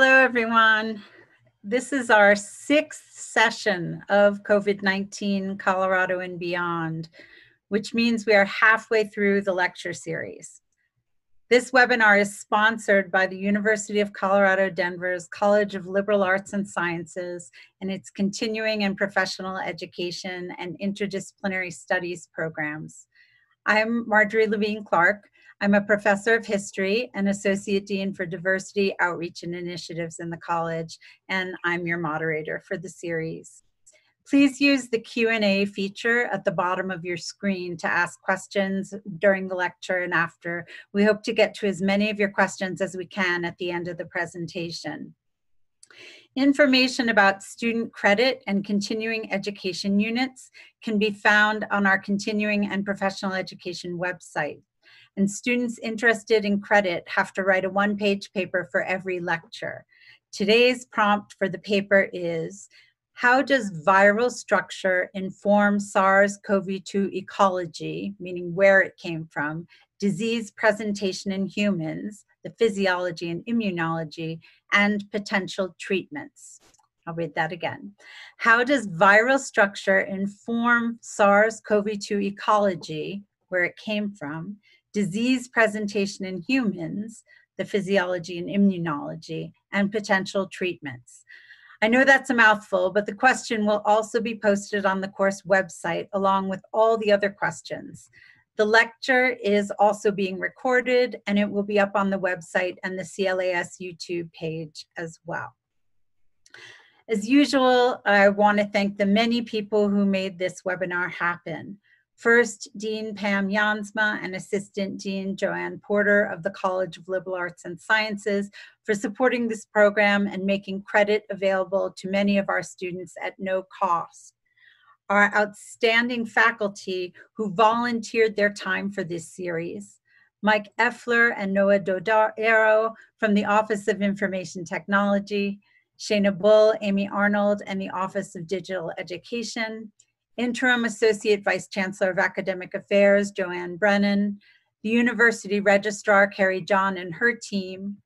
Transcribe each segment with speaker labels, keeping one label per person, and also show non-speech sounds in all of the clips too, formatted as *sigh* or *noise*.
Speaker 1: Hello, everyone. This is our sixth session of COVID-19 Colorado and Beyond, which means we are halfway through the lecture series. This webinar is sponsored by the University of Colorado Denver's College of Liberal Arts and Sciences and its continuing and professional education and interdisciplinary studies programs. I'm Marjorie Levine Clark, I'm a professor of history and associate dean for diversity outreach and initiatives in the college, and I'm your moderator for the series. Please use the Q&A feature at the bottom of your screen to ask questions during the lecture and after. We hope to get to as many of your questions as we can at the end of the presentation. Information about student credit and continuing education units can be found on our continuing and professional education website and students interested in credit have to write a one-page paper for every lecture. Today's prompt for the paper is, how does viral structure inform SARS-CoV-2 ecology, meaning where it came from, disease presentation in humans, the physiology and immunology, and potential treatments? I'll read that again. How does viral structure inform SARS-CoV-2 ecology, where it came from, disease presentation in humans, the physiology and immunology, and potential treatments. I know that's a mouthful, but the question will also be posted on the course website along with all the other questions. The lecture is also being recorded and it will be up on the website and the CLAS YouTube page as well. As usual, I want to thank the many people who made this webinar happen. First, Dean Pam Jansma and Assistant Dean Joanne Porter of the College of Liberal Arts and Sciences for supporting this program and making credit available to many of our students at no cost. Our outstanding faculty who volunteered their time for this series, Mike Effler and Noah Dodaro from the Office of Information Technology, Shana Bull, Amy Arnold, and the Office of Digital Education, Interim Associate Vice Chancellor of Academic Affairs, Joanne Brennan, the University Registrar, Carrie John and her team,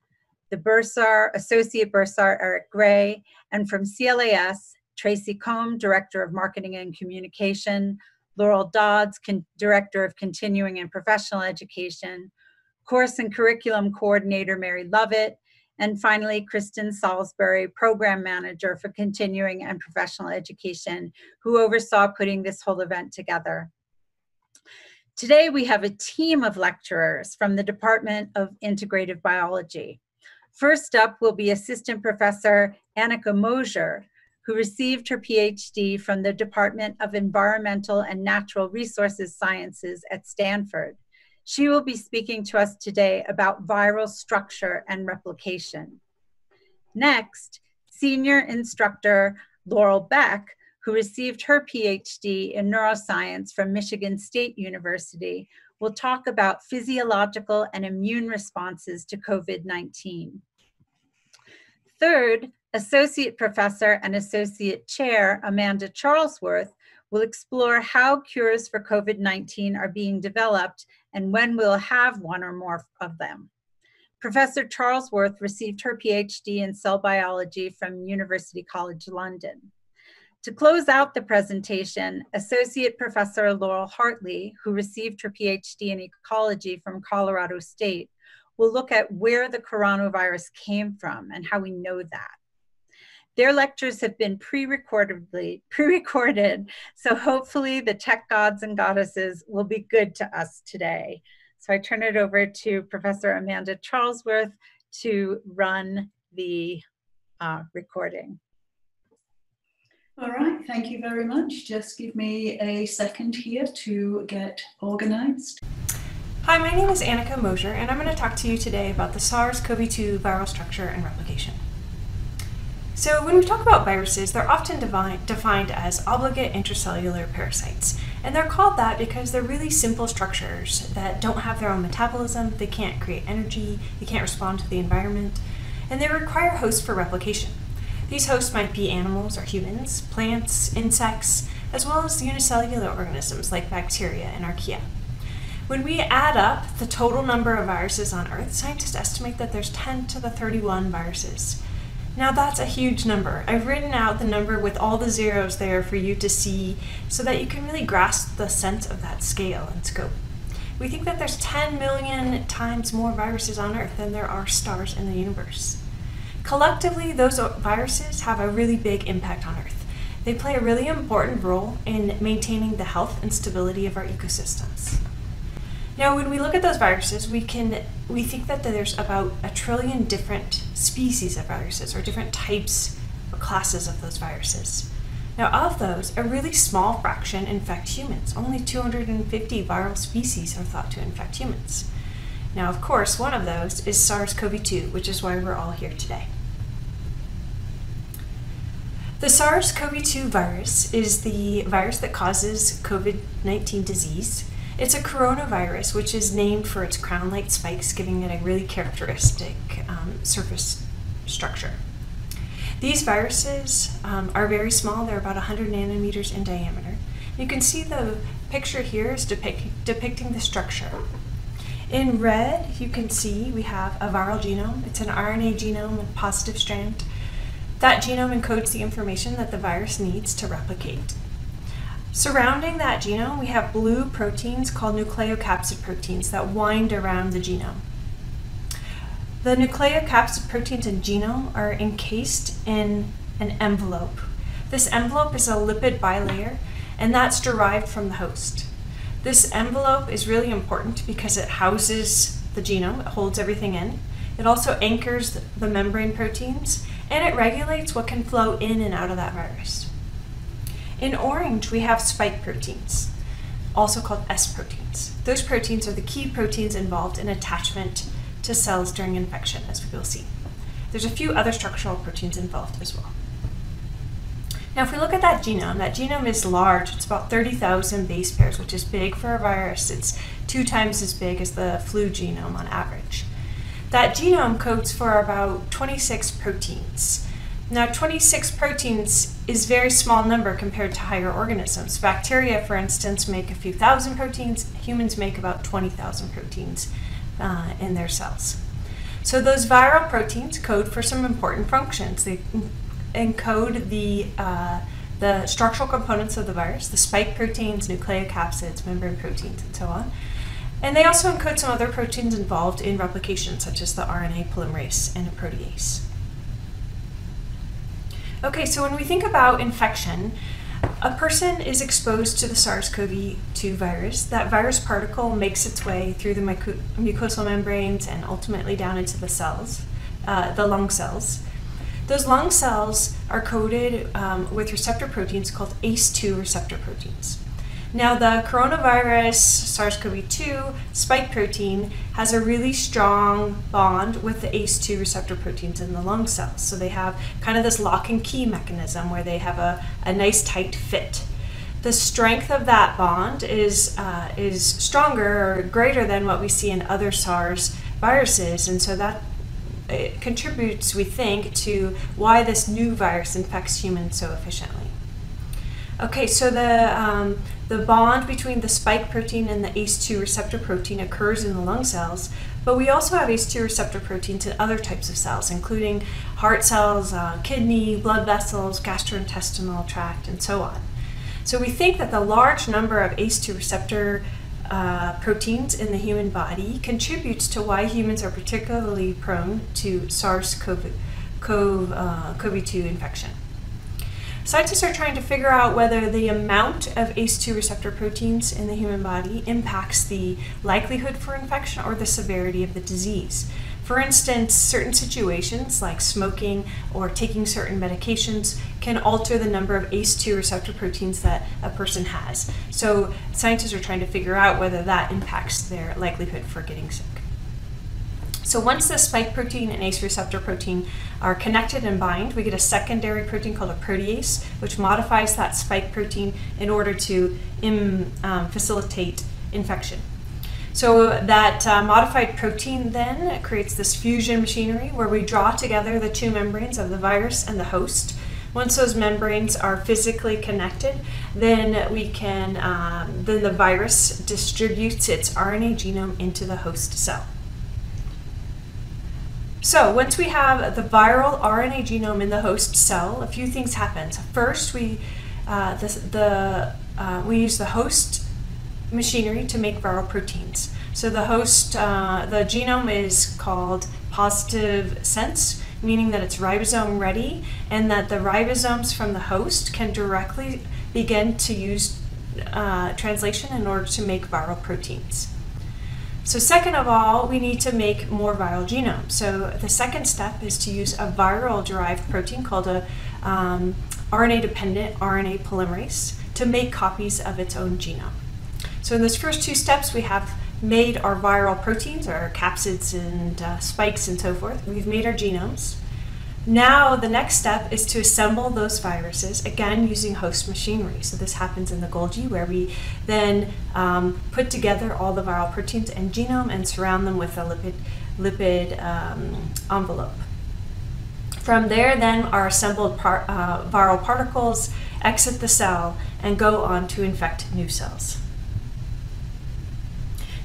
Speaker 1: the Bursar, Associate Bursar, Eric Gray, and from CLAS, Tracy Combe, Director of Marketing and Communication, Laurel Dodds, Director of Continuing and Professional Education, Course and Curriculum Coordinator Mary Lovett, and finally, Kristen Salisbury, Program Manager for Continuing and Professional Education, who oversaw putting this whole event together. Today, we have a team of lecturers from the Department of Integrative Biology. First up will be Assistant Professor Annika Mosier, who received her PhD from the Department of Environmental and Natural Resources Sciences at Stanford. She will be speaking to us today about viral structure and replication. Next, senior instructor Laurel Beck, who received her PhD in neuroscience from Michigan State University, will talk about physiological and immune responses to COVID-19. Third, Associate Professor and Associate Chair Amanda Charlesworth will explore how cures for COVID-19 are being developed and when we'll have one or more of them. Professor Charlesworth received her PhD in cell biology from University College London. To close out the presentation, Associate Professor Laurel Hartley, who received her PhD in ecology from Colorado State, will look at where the coronavirus came from and how we know that. Their lectures have been pre-recordedly pre-recorded, so hopefully the tech gods and goddesses will be good to us today. So I turn it over to Professor Amanda Charlesworth to run the uh, recording.
Speaker 2: All right, thank you very much. Just give me a second here to get organized.
Speaker 3: Hi, my name is Annika Mosier, and I'm going to talk to you today about the SARS-CoV-2 viral structure and replication. So when we talk about viruses, they're often defined as obligate intracellular parasites. And they're called that because they're really simple structures that don't have their own metabolism, they can't create energy, they can't respond to the environment, and they require hosts for replication. These hosts might be animals or humans, plants, insects, as well as unicellular organisms like bacteria and archaea. When we add up the total number of viruses on Earth, scientists estimate that there's 10 to the 31 viruses. Now that's a huge number. I've written out the number with all the zeros there for you to see so that you can really grasp the sense of that scale and scope. We think that there's 10 million times more viruses on Earth than there are stars in the universe. Collectively, those viruses have a really big impact on Earth. They play a really important role in maintaining the health and stability of our ecosystems. Now, when we look at those viruses, we can we think that there's about a trillion different species of viruses or different types or classes of those viruses. Now, of those, a really small fraction infect humans. Only 250 viral species are thought to infect humans. Now, of course, one of those is SARS CoV 2, which is why we're all here today. The SARS CoV 2 virus is the virus that causes COVID 19 disease. It's a coronavirus, which is named for its crown like spikes, giving it a really characteristic um, surface structure. These viruses um, are very small, they're about 100 nanometers in diameter. You can see the picture here is depict depicting the structure. In red, you can see we have a viral genome. It's an RNA genome with positive strand. That genome encodes the information that the virus needs to replicate. Surrounding that genome, we have blue proteins called nucleocapsid proteins that wind around the genome. The nucleocapsid proteins in genome are encased in an envelope. This envelope is a lipid bilayer, and that's derived from the host. This envelope is really important because it houses the genome, it holds everything in. It also anchors the membrane proteins, and it regulates what can flow in and out of that virus. In orange, we have spike proteins, also called S proteins. Those proteins are the key proteins involved in attachment to cells during infection, as we will see. There's a few other structural proteins involved as well. Now, if we look at that genome, that genome is large. It's about 30,000 base pairs, which is big for a virus. It's two times as big as the flu genome on average. That genome codes for about 26 proteins. Now, 26 proteins is a very small number compared to higher organisms. Bacteria, for instance, make a few thousand proteins. Humans make about 20,000 proteins uh, in their cells. So those viral proteins code for some important functions. They encode the uh, the structural components of the virus, the spike proteins, nucleocapsids, membrane proteins, and so on. And they also encode some other proteins involved in replication, such as the RNA polymerase and a protease. Okay, so when we think about infection, a person is exposed to the SARS-CoV-2 virus. That virus particle makes its way through the mucosal membranes and ultimately down into the cells, uh, the lung cells. Those lung cells are coated um, with receptor proteins called ACE2 receptor proteins. Now, the coronavirus SARS CoV 2 spike protein has a really strong bond with the ACE2 receptor proteins in the lung cells. So they have kind of this lock and key mechanism where they have a, a nice tight fit. The strength of that bond is, uh, is stronger or greater than what we see in other SARS viruses, and so that it contributes, we think, to why this new virus infects humans so efficiently. Okay, so the, um, the bond between the spike protein and the ACE2 receptor protein occurs in the lung cells, but we also have ACE2 receptor proteins in other types of cells, including heart cells, uh, kidney, blood vessels, gastrointestinal tract, and so on. So we think that the large number of ACE2 receptor uh, proteins in the human body contributes to why humans are particularly prone to SARS-CoV-2 uh, infection. Scientists are trying to figure out whether the amount of ACE2 receptor proteins in the human body impacts the likelihood for infection or the severity of the disease. For instance, certain situations like smoking or taking certain medications can alter the number of ACE2 receptor proteins that a person has. So, scientists are trying to figure out whether that impacts their likelihood for getting sick. So once the spike protein and ACE receptor protein are connected and bind, we get a secondary protein called a protease, which modifies that spike protein in order to Im, um, facilitate infection. So that uh, modified protein then creates this fusion machinery where we draw together the two membranes of the virus and the host. Once those membranes are physically connected, then we can um, then the virus distributes its RNA genome into the host cell. So once we have the viral RNA genome in the host cell, a few things happen. First, we uh, the, the uh, we use the host machinery to make viral proteins. So the host, uh, the genome is called positive sense, meaning that it's ribosome ready, and that the ribosomes from the host can directly begin to use uh, translation in order to make viral proteins. So second of all, we need to make more viral genomes. So the second step is to use a viral derived protein called a um, RNA-dependent RNA polymerase to make copies of its own genome. So in those first two steps, we have made our viral proteins, our capsids and uh, spikes and so forth. We've made our genomes. Now the next step is to assemble those viruses, again using host machinery. So this happens in the Golgi where we then um, put together all the viral proteins and genome and surround them with a lipid, lipid um, envelope. From there then our assembled par uh, viral particles exit the cell and go on to infect new cells.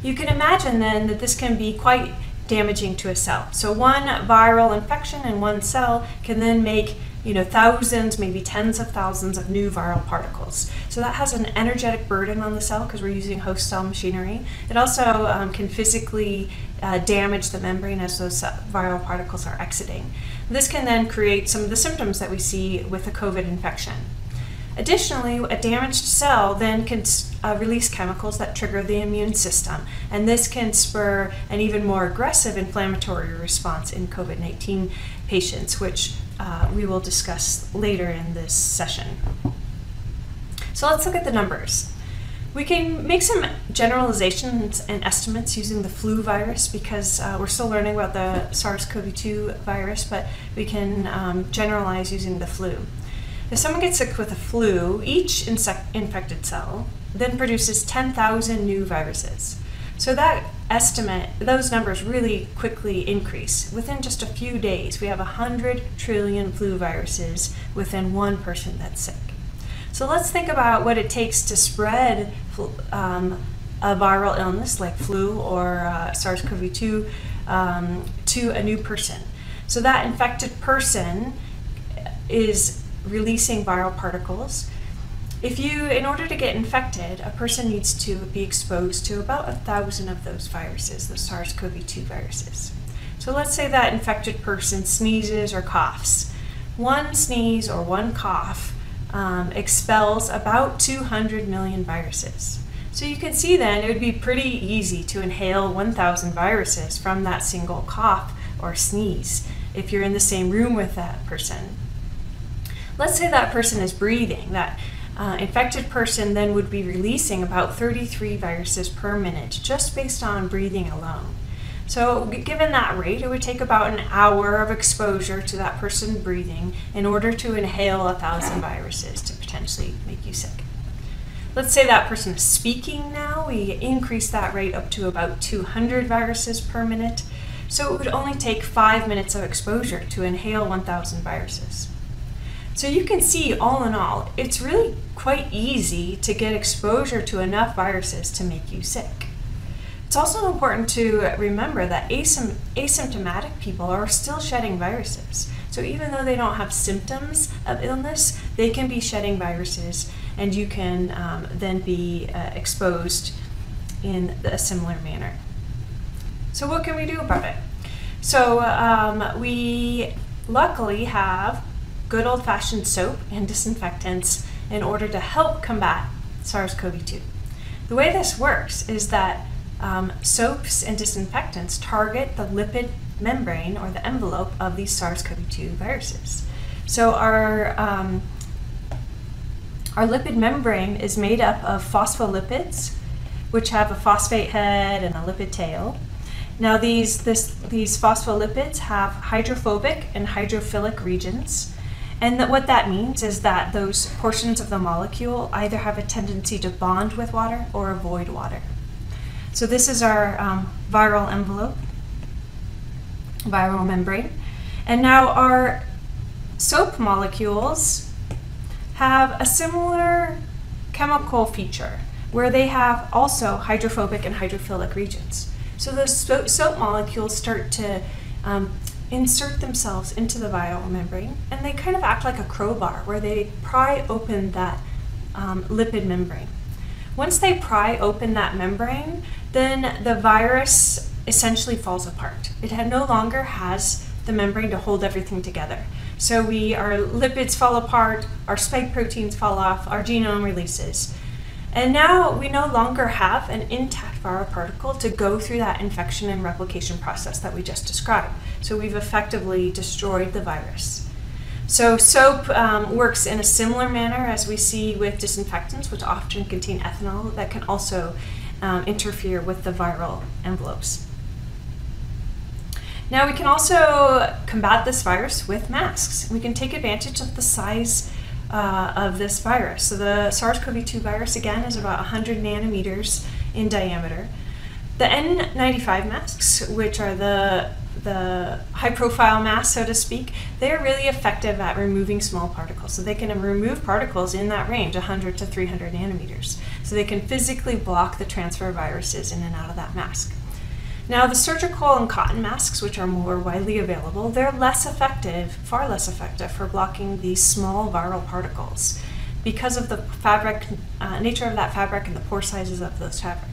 Speaker 3: You can imagine then that this can be quite damaging to a cell. So one viral infection in one cell can then make you know thousands, maybe tens of thousands of new viral particles. So that has an energetic burden on the cell because we're using host cell machinery. It also um, can physically uh, damage the membrane as those viral particles are exiting. This can then create some of the symptoms that we see with a COVID infection. Additionally, a damaged cell then can uh, release chemicals that trigger the immune system, and this can spur an even more aggressive inflammatory response in COVID 19 patients, which uh, we will discuss later in this session. So let's look at the numbers. We can make some generalizations and estimates using the flu virus because uh, we're still learning about the SARS CoV 2 virus, but we can um, generalize using the flu. If someone gets sick with a flu, each infected cell then produces 10,000 new viruses. So that estimate, those numbers really quickly increase. Within just a few days, we have 100 trillion flu viruses within one person that's sick. So let's think about what it takes to spread um, a viral illness like flu or uh, SARS CoV 2 um, to a new person. So that infected person is releasing viral particles. If you, in order to get infected, a person needs to be exposed to about a thousand of those viruses, the SARS-CoV-2 viruses. So let's say that infected person sneezes or coughs. One sneeze or one cough um, expels about 200 million viruses. So you can see then it would be pretty easy to inhale 1,000 viruses from that single cough or sneeze if you're in the same room with that person. Let's say that person is breathing. That uh, infected person then would be releasing about 33 viruses per minute just based on breathing alone. So, given that rate, it would take about an hour of exposure to that person breathing in order to inhale a thousand viruses to potentially make you sick. Let's say that person is speaking now. We increase that rate up to about 200 viruses per minute. So, it would only take five minutes of exposure to inhale 1,000 viruses. So you can see, all in all, it's really quite easy to get exposure to enough viruses to make you sick. It's also important to remember that asym asymptomatic people are still shedding viruses. So even though they don't have symptoms of illness, they can be shedding viruses and you can um, then be uh, exposed in a similar manner. So what can we do about it? So um, we luckily have good old fashioned soap and disinfectants in order to help combat SARS CoV 2. The way this works is that um, soaps and disinfectants target the lipid membrane or the envelope of these SARS CoV 2 viruses. So our um, our lipid membrane is made up of phospholipids, which have a phosphate head and a lipid tail. Now these, this, these phospholipids have hydrophobic and hydrophilic regions, and that what that means is that those portions of the molecule either have a tendency to bond with water or avoid water. So this is our um, viral envelope, viral membrane. And now our soap molecules have a similar chemical feature where they have also hydrophobic and hydrophilic regions. So those soap molecules start to um, insert themselves into the viral membrane and they kind of act like a crowbar where they pry open that um, lipid membrane. Once they pry open that membrane, then the virus essentially falls apart. It no longer has the membrane to hold everything together. So we our lipids fall apart, our spike proteins fall off, our genome releases. And now we no longer have an intact viral particle to go through that infection and replication process that we just described. So we've effectively destroyed the virus. So soap um, works in a similar manner as we see with disinfectants, which often contain ethanol that can also um, interfere with the viral envelopes. Now we can also combat this virus with masks. We can take advantage of the size uh, of this virus. So the SARS-CoV-2 virus again is about 100 nanometers in diameter. The N95 masks, which are the the high profile masks, so to speak, they're really effective at removing small particles. So they can remove particles in that range, 100 to 300 nanometers. So they can physically block the transfer of viruses in and out of that mask. Now, the surgical and cotton masks, which are more widely available, they're less effective, far less effective, for blocking these small viral particles because of the fabric, uh, nature of that fabric and the pore sizes of those fabric.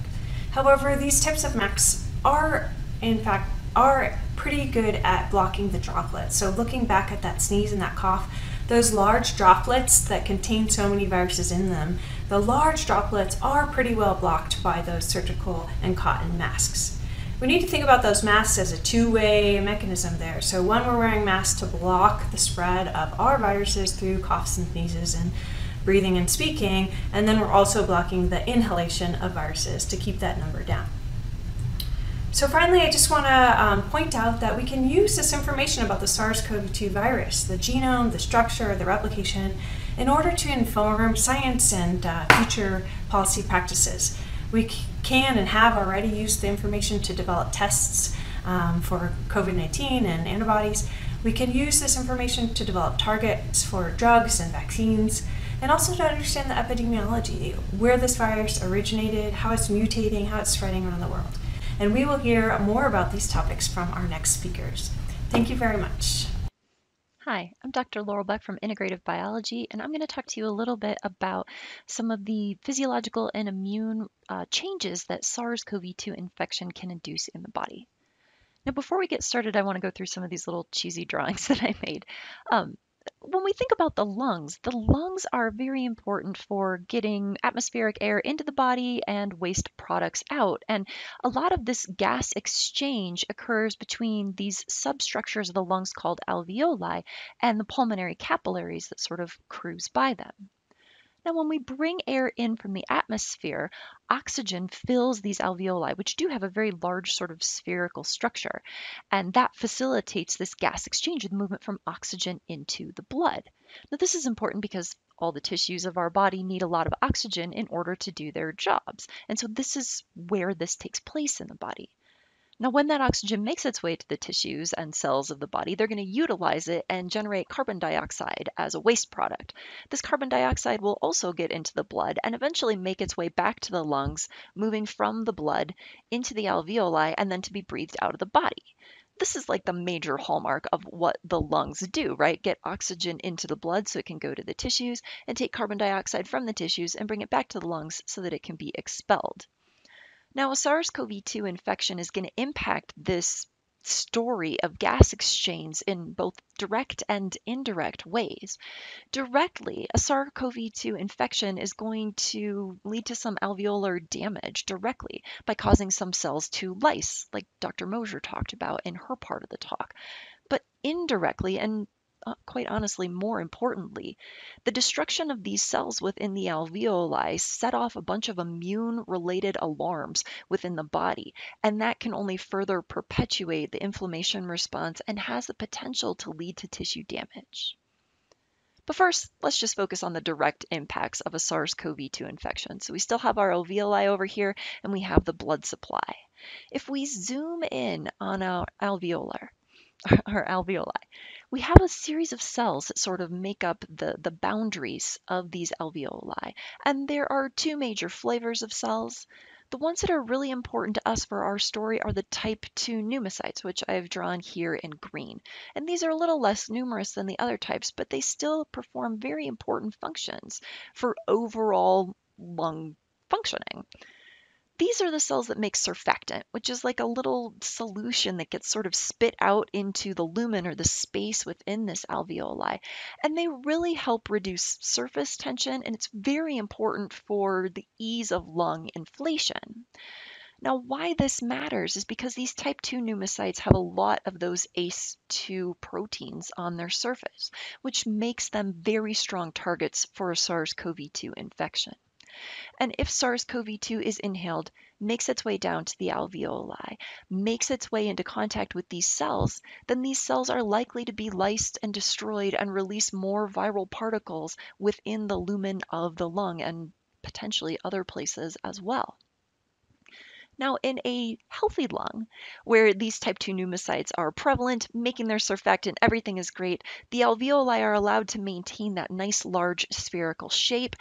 Speaker 3: However, these types of masks are, in fact, are pretty good at blocking the droplets. So looking back at that sneeze and that cough, those large droplets that contain so many viruses in them, the large droplets are pretty well blocked by those surgical and cotton masks we need to think about those masks as a two-way mechanism there. So one, we're wearing masks to block the spread of our viruses through coughs and sneezes and breathing and speaking, and then we're also blocking the inhalation of viruses to keep that number down. So finally, I just want to um, point out that we can use this information about the SARS-CoV-2 virus, the genome, the structure, the replication, in order to inform science and uh, future policy practices. We can and have already used the information to develop tests um, for COVID 19 and antibodies. We can use this information to develop targets for drugs and vaccines, and also to understand the epidemiology where this virus originated, how it's mutating, how it's spreading around the world. And we will hear more about these topics from our next speakers. Thank you very much.
Speaker 4: Hi, I'm Dr. Laurel Beck from Integrative Biology, and I'm going to talk to you a little bit about some of the physiological and immune uh, changes that SARS-CoV-2 infection can induce in the body. Now, before we get started, I want to go through some of these little cheesy drawings *laughs* that I made. Um, when we think about the lungs, the lungs are very important for getting atmospheric air into the body and waste products out. And a lot of this gas exchange occurs between these substructures of the lungs called alveoli and the pulmonary capillaries that sort of cruise by them. Now, when we bring air in from the atmosphere, oxygen fills these alveoli, which do have a very large sort of spherical structure, and that facilitates this gas exchange, the movement from oxygen into the blood. Now, this is important because all the tissues of our body need a lot of oxygen in order to do their jobs. And so this is where this takes place in the body. Now, when that oxygen makes its way to the tissues and cells of the body, they're going to utilize it and generate carbon dioxide as a waste product. This carbon dioxide will also get into the blood and eventually make its way back to the lungs, moving from the blood into the alveoli and then to be breathed out of the body. This is like the major hallmark of what the lungs do, right? Get oxygen into the blood so it can go to the tissues and take carbon dioxide from the tissues and bring it back to the lungs so that it can be expelled. Now, a SARS-CoV-2 infection is going to impact this story of gas exchange in both direct and indirect ways. Directly, a SARS-CoV-2 infection is going to lead to some alveolar damage directly by causing some cells to lyse, like Dr. Mosier talked about in her part of the talk. But indirectly, and Uh, quite honestly, more importantly, the destruction of these cells within the alveoli set off a bunch of immune related alarms within the body, and that can only further perpetuate the inflammation response and has the potential to lead to tissue damage. But first, let's just focus on the direct impacts of a SARS-CoV-2 infection. So we still have our alveoli over here, and we have the blood supply. If we zoom in on our alveolar, *laughs* our alveoli, we have a series of cells that sort of make up the, the boundaries of these alveoli. And there are two major flavors of cells. The ones that are really important to us for our story are the type 2 pneumocytes, which I've drawn here in green. And these are a little less numerous than the other types, but they still perform very important functions for overall lung functioning. These are the cells that make surfactant, which is like a little solution that gets sort of spit out into the lumen or the space within this alveoli. And they really help reduce surface tension, and it's very important for the ease of lung inflation. Now, why this matters is because these type 2 pneumocytes have a lot of those ACE2 proteins on their surface, which makes them very strong targets for a SARS CoV 2 infection. And if SARS-CoV-2 is inhaled, makes its way down to the alveoli, makes its way into contact with these cells, then these cells are likely to be lysed and destroyed and release more viral particles within the lumen of the lung and potentially other places as well. Now, in a healthy lung, where these type 2 pneumocytes are prevalent, making their surfactant, everything is great, the alveoli are allowed to maintain that nice large spherical shape.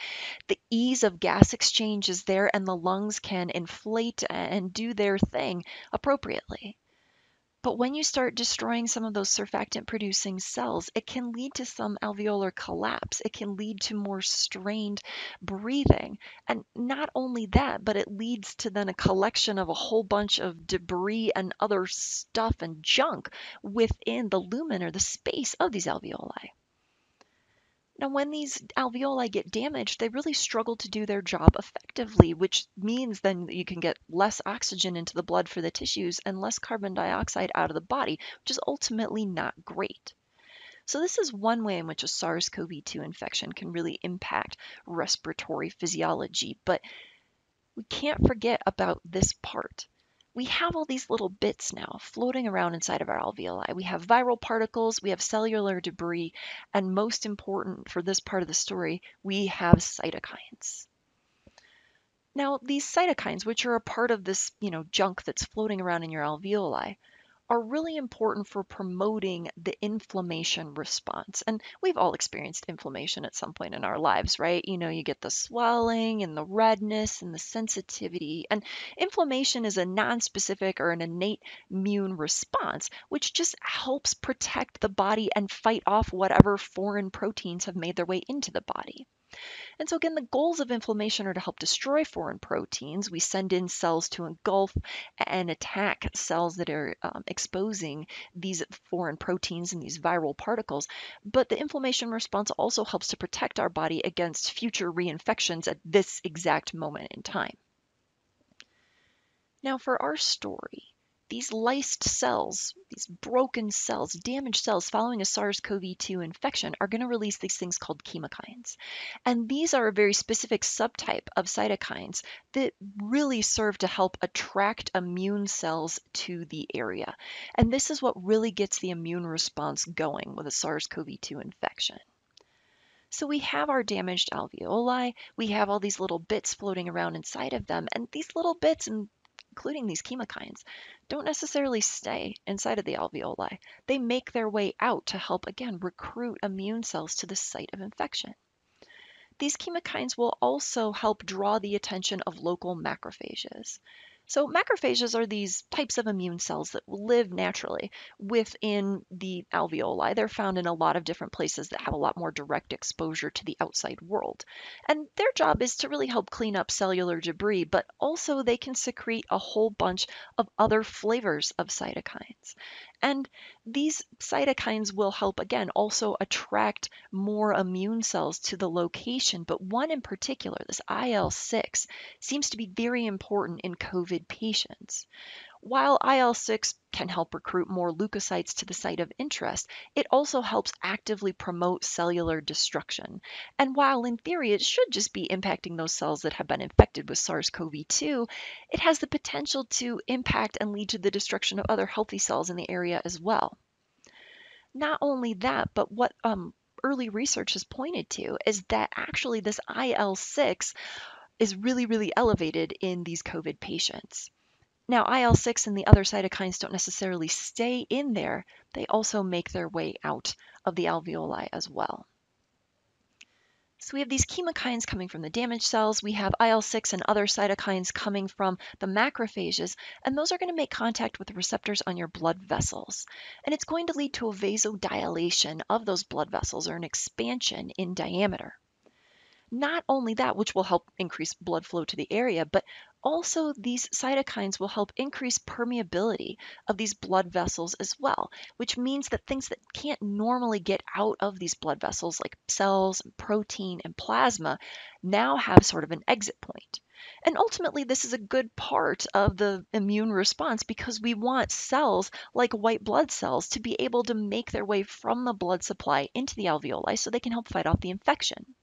Speaker 4: The ease of gas exchange is there, and the lungs can inflate and do their thing appropriately. But when you start destroying some of those surfactant producing cells, it can lead to some alveolar collapse. It can lead to more strained breathing. And not only that, but it leads to then a collection of a whole bunch of debris and other stuff and junk within the lumen or the space of these alveoli. Now, when these alveoli get damaged, they really struggle to do their job effectively, which means then you can get less oxygen into the blood for the tissues and less carbon dioxide out of the body, which is ultimately not great. So, this is one way in which a SARS CoV 2 infection can really impact respiratory physiology, but we can't forget about this part we have all these little bits now floating around inside of our alveoli. We have viral particles, we have cellular debris, and most important for this part of the story, we have cytokines. Now, these cytokines, which are a part of this, you know, junk that's floating around in your alveoli, are really important for promoting the inflammation response. And we've all experienced inflammation at some point in our lives, right? You know, you get the swelling and the redness and the sensitivity. And inflammation is a non-specific or an innate immune response, which just helps protect the body and fight off whatever foreign proteins have made their way into the body. And so again, the goals of inflammation are to help destroy foreign proteins. We send in cells to engulf and attack cells that are um, exposing these foreign proteins and these viral particles. But the inflammation response also helps to protect our body against future reinfections at this exact moment in time. Now for our story, these lysed cells, these broken cells, damaged cells following a SARS-CoV-2 infection are going to release these things called chemokines. And these are a very specific subtype of cytokines that really serve to help attract immune cells to the area. And this is what really gets the immune response going with a SARS-CoV-2 infection. So we have our damaged alveoli, we have all these little bits floating around inside of them, and these little bits and including these chemokines, don't necessarily stay inside of the alveoli. They make their way out to help, again, recruit immune cells to the site of infection. These chemokines will also help draw the attention of local macrophages. So macrophages are these types of immune cells that live naturally within the alveoli. They're found in a lot of different places that have a lot more direct exposure to the outside world. And their job is to really help clean up cellular debris, but also they can secrete a whole bunch of other flavors of cytokines. And these cytokines will help, again, also attract more immune cells to the location. But one in particular, this IL 6, seems to be very important in COVID patients. While IL 6 can help recruit more leukocytes to the site of interest, it also helps actively promote cellular destruction. And while in theory it should just be impacting those cells that have been infected with SARS CoV 2, it has the potential to impact and lead to the destruction of other healthy cells in the area as well. Not only that, but what um, early research has pointed to is that actually this IL 6 is really, really elevated in these COVID patients. Now, IL 6 and the other cytokines don't necessarily stay in there, they also make their way out of the alveoli as well. So we have these chemokines coming from the damaged cells. We have IL-6 and other cytokines coming from the macrophages, and those are going to make contact with the receptors on your blood vessels. And it's going to lead to a vasodilation of those blood vessels or an expansion in diameter. Not only that, which will help increase blood flow to the area, but also these cytokines will help increase permeability of these blood vessels as well, which means that things that can't normally get out of these blood vessels, like cells, and protein, and plasma, now have sort of an exit point. And ultimately, this is a good part of the immune response because we want cells like white blood cells to be able to make their way from the blood supply into the alveoli so they can help fight off the infection.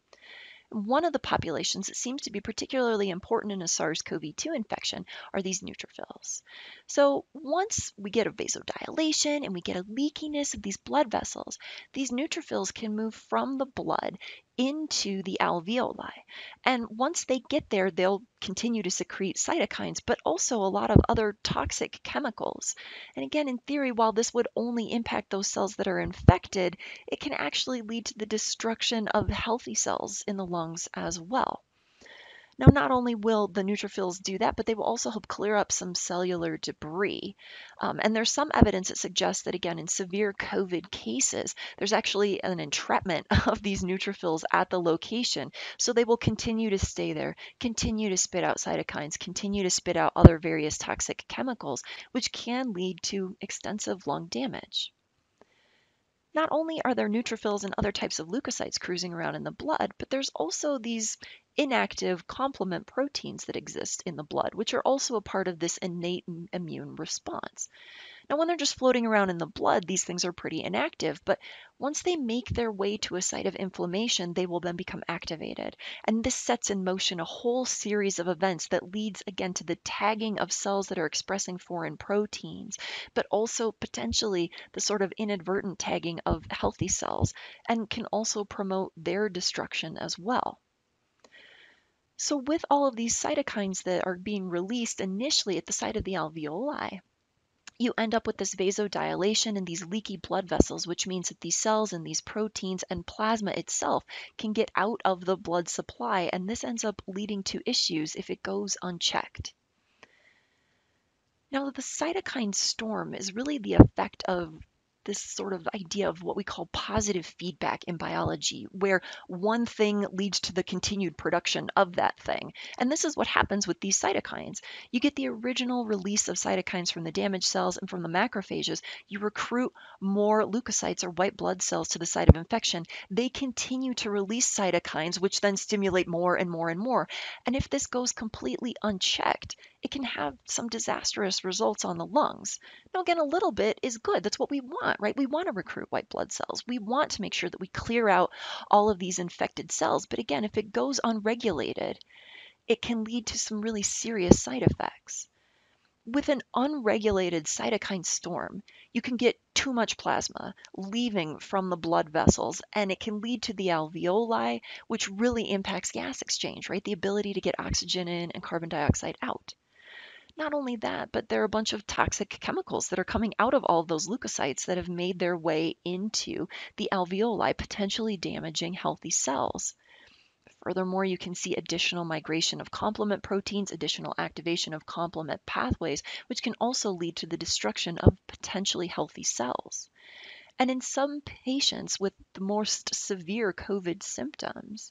Speaker 4: One of the populations that seems to be particularly important in a SARS-CoV-2 infection are these neutrophils. So once we get a vasodilation and we get a leakiness of these blood vessels, these neutrophils can move from the blood into the alveoli. And once they get there, they'll continue to secrete cytokines, but also a lot of other toxic chemicals. And again, in theory, while this would only impact those cells that are infected, it can actually lead to the destruction of healthy cells in the lungs as well. Now, not only will the neutrophils do that, but they will also help clear up some cellular debris. Um, and there's some evidence that suggests that, again, in severe COVID cases, there's actually an entrapment *laughs* of these neutrophils at the location. So they will continue to stay there, continue to spit out cytokines, continue to spit out other various toxic chemicals, which can lead to extensive lung damage. Not only are there neutrophils and other types of leukocytes cruising around in the blood, but there's also these inactive complement proteins that exist in the blood, which are also a part of this innate immune response. Now, when they're just floating around in the blood, these things are pretty inactive, but once they make their way to a site of inflammation, they will then become activated. And this sets in motion a whole series of events that leads again to the tagging of cells that are expressing foreign proteins, but also potentially the sort of inadvertent tagging of healthy cells and can also promote their destruction as well. So with all of these cytokines that are being released initially at the site of the alveoli, you end up with this vasodilation and these leaky blood vessels, which means that these cells and these proteins and plasma itself can get out of the blood supply, and this ends up leading to issues if it goes unchecked. Now, the cytokine storm is really the effect of this sort of idea of what we call positive feedback in biology, where one thing leads to the continued production of that thing. And this is what happens with these cytokines. You get the original release of cytokines from the damaged cells and from the macrophages. You recruit more leukocytes or white blood cells to the site of infection. They continue to release cytokines, which then stimulate more and more and more. And if this goes completely unchecked, it can have some disastrous results on the lungs. Now, again, a little bit is good. That's what we want, right? We want to recruit white blood cells. We want to make sure that we clear out all of these infected cells. But again, if it goes unregulated, it can lead to some really serious side effects. With an unregulated cytokine storm, you can get too much plasma leaving from the blood vessels, and it can lead to the alveoli, which really impacts gas exchange, right? The ability to get oxygen in and carbon dioxide out. Not only that, but there are a bunch of toxic chemicals that are coming out of all of those leukocytes that have made their way into the alveoli, potentially damaging healthy cells. Furthermore, you can see additional migration of complement proteins, additional activation of complement pathways, which can also lead to the destruction of potentially healthy cells. And in some patients with the most severe COVID symptoms,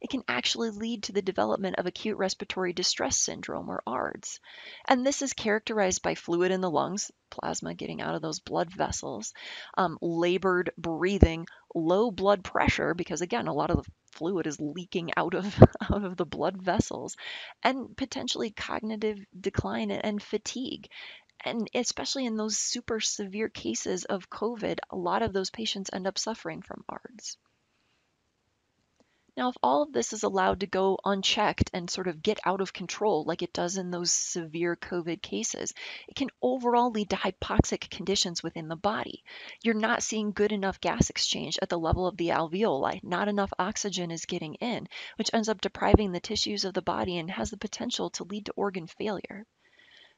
Speaker 4: it can actually lead to the development of acute respiratory distress syndrome or ARDS. And this is characterized by fluid in the lungs, plasma getting out of those blood vessels, um, labored breathing, low blood pressure, because again, a lot of the fluid is leaking out of, *laughs* out of the blood vessels, and potentially cognitive decline and fatigue. And especially in those super severe cases of COVID, a lot of those patients end up suffering from ARDS. Now, if all of this is allowed to go unchecked and sort of get out of control like it does in those severe COVID cases, it can overall lead to hypoxic conditions within the body. You're not seeing good enough gas exchange at the level of the alveoli. Not enough oxygen is getting in, which ends up depriving the tissues of the body and has the potential to lead to organ failure.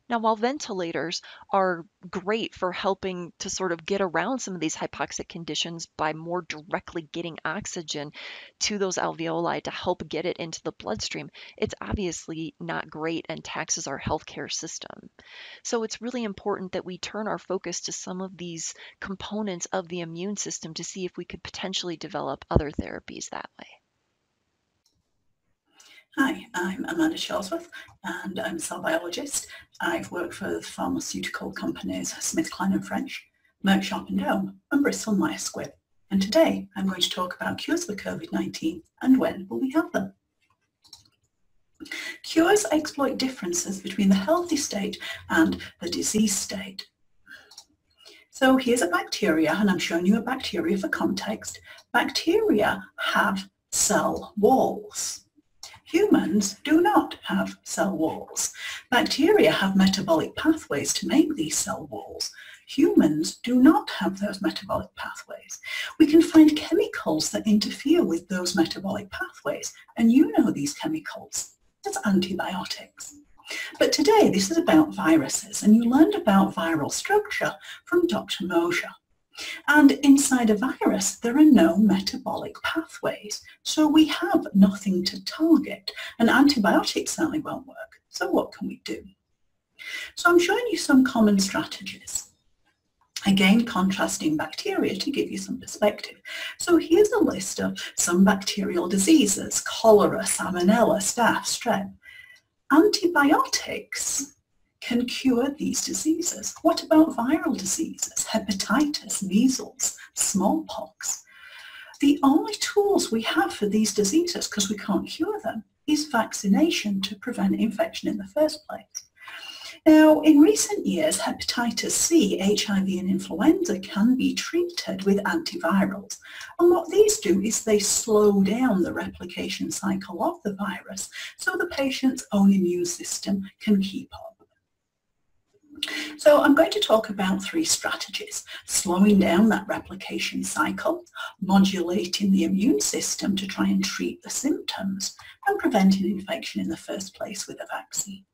Speaker 4: Now, while ventilators are great for helping to sort of get around some of these hypoxic conditions by more directly getting oxygen to those alveoli to help get it into the bloodstream, it's obviously not great and taxes our healthcare system. So it's really important that we turn our focus to some of these components of the immune system to see if we could potentially develop other therapies that way.
Speaker 2: Hi, I'm Amanda Charlesworth and I'm a cell biologist. I've worked for pharmaceutical companies SmithKline and French, Merck Sharp and Dohme and Bristol Myers Squibb. And today I'm going to talk about cures for COVID-19 and when will we have them. Cures exploit differences between the healthy state and the disease state. So here's a bacteria, and I'm showing you a bacteria for context. Bacteria have cell walls. Humans do not have cell walls. Bacteria have metabolic pathways to make these cell walls. Humans do not have those metabolic pathways. We can find chemicals that interfere with those metabolic pathways, and you know these chemicals. That's antibiotics. But today this is about viruses, and you learned about viral structure from Dr. Mosier. And inside a virus, there are no metabolic pathways. So we have nothing to target. And antibiotics certainly won't work. So what can we do? So I'm showing you some common strategies. Again, contrasting bacteria to give you some perspective. So here's a list of some bacterial diseases, cholera, salmonella, staph, strep. Antibiotics can cure these diseases. What about viral diseases, hepatitis, measles, smallpox? The only tools we have for these diseases, because we can't cure them, is vaccination to prevent infection in the first place. Now, in recent years, hepatitis C, HIV and influenza can be treated with antivirals. And what these do is they slow down the replication cycle of the virus so the patient's own immune system can keep up. So I'm going to talk about three strategies, slowing down that replication cycle, modulating the immune system to try and treat the symptoms, and preventing infection in the first place with a vaccine.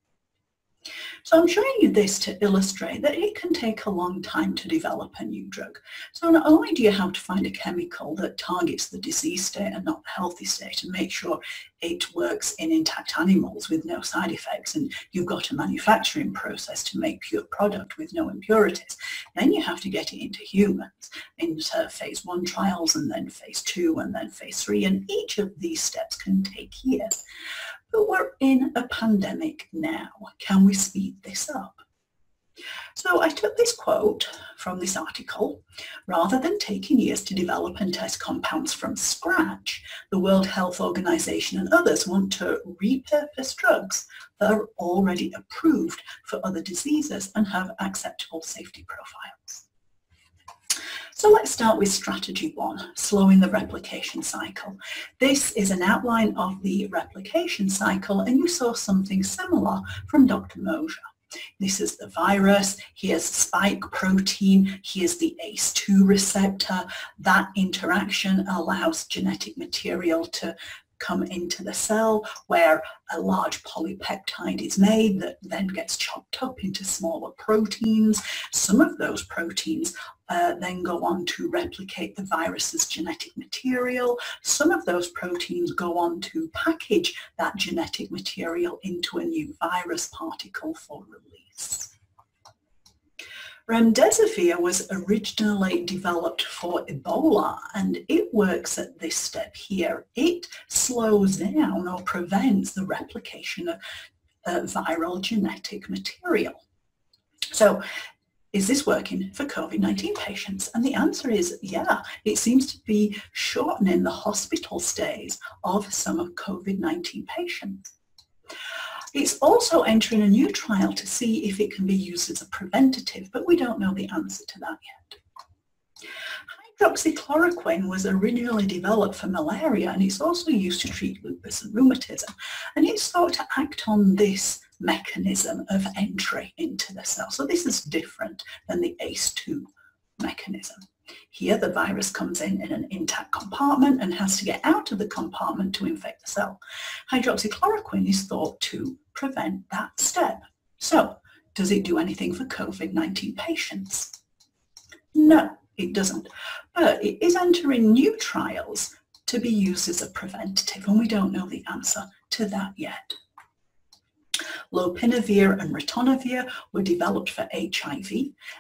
Speaker 2: So I'm showing you this to illustrate that it can take a long time to develop a new drug. So not only do you have to find a chemical that targets the disease state and not the healthy state and make sure it works in intact animals with no side effects and you've got a manufacturing process to make pure product with no impurities, then you have to get it into humans, into phase one trials and then phase two and then phase three and each of these steps can take years. But we're in a pandemic now. Can we speed this up? So I took this quote from this article. Rather than taking years to develop and test compounds from scratch, the World Health Organization and others want to repurpose drugs that are already approved for other diseases and have acceptable safety profiles. So let's start with strategy one, slowing the replication cycle. This is an outline of the replication cycle and you saw something similar from Dr. Mosier. This is the virus, here's spike protein, here's the ACE2 receptor. That interaction allows genetic material to come into the cell where a large polypeptide is made that then gets chopped up into smaller proteins. Some of those proteins uh, then go on to replicate the virus's genetic material. Some of those proteins go on to package that genetic material into a new virus particle for release. Remdesivir was originally developed for Ebola and it works at this step here. It slows down or prevents the replication of uh, viral genetic material. So is this working for COVID-19 patients? And the answer is yeah, it seems to be shortening the hospital stays of some of COVID-19 patients. It's also entering a new trial to see if it can be used as a preventative, but we don't know the answer to that yet. Hydroxychloroquine was originally developed for malaria and it's also used to treat lupus and rheumatism. And it's thought to act on this mechanism of entry into the cell. So this is different than the ACE2 mechanism. Here the virus comes in in an intact compartment and has to get out of the compartment to infect the cell. Hydroxychloroquine is thought to prevent that step. So Does it do anything for COVID-19 patients? No, it doesn't. But it is entering new trials to be used as a preventative, and we don't know the answer to that yet. Lopinavir and ritonavir were developed for HIV,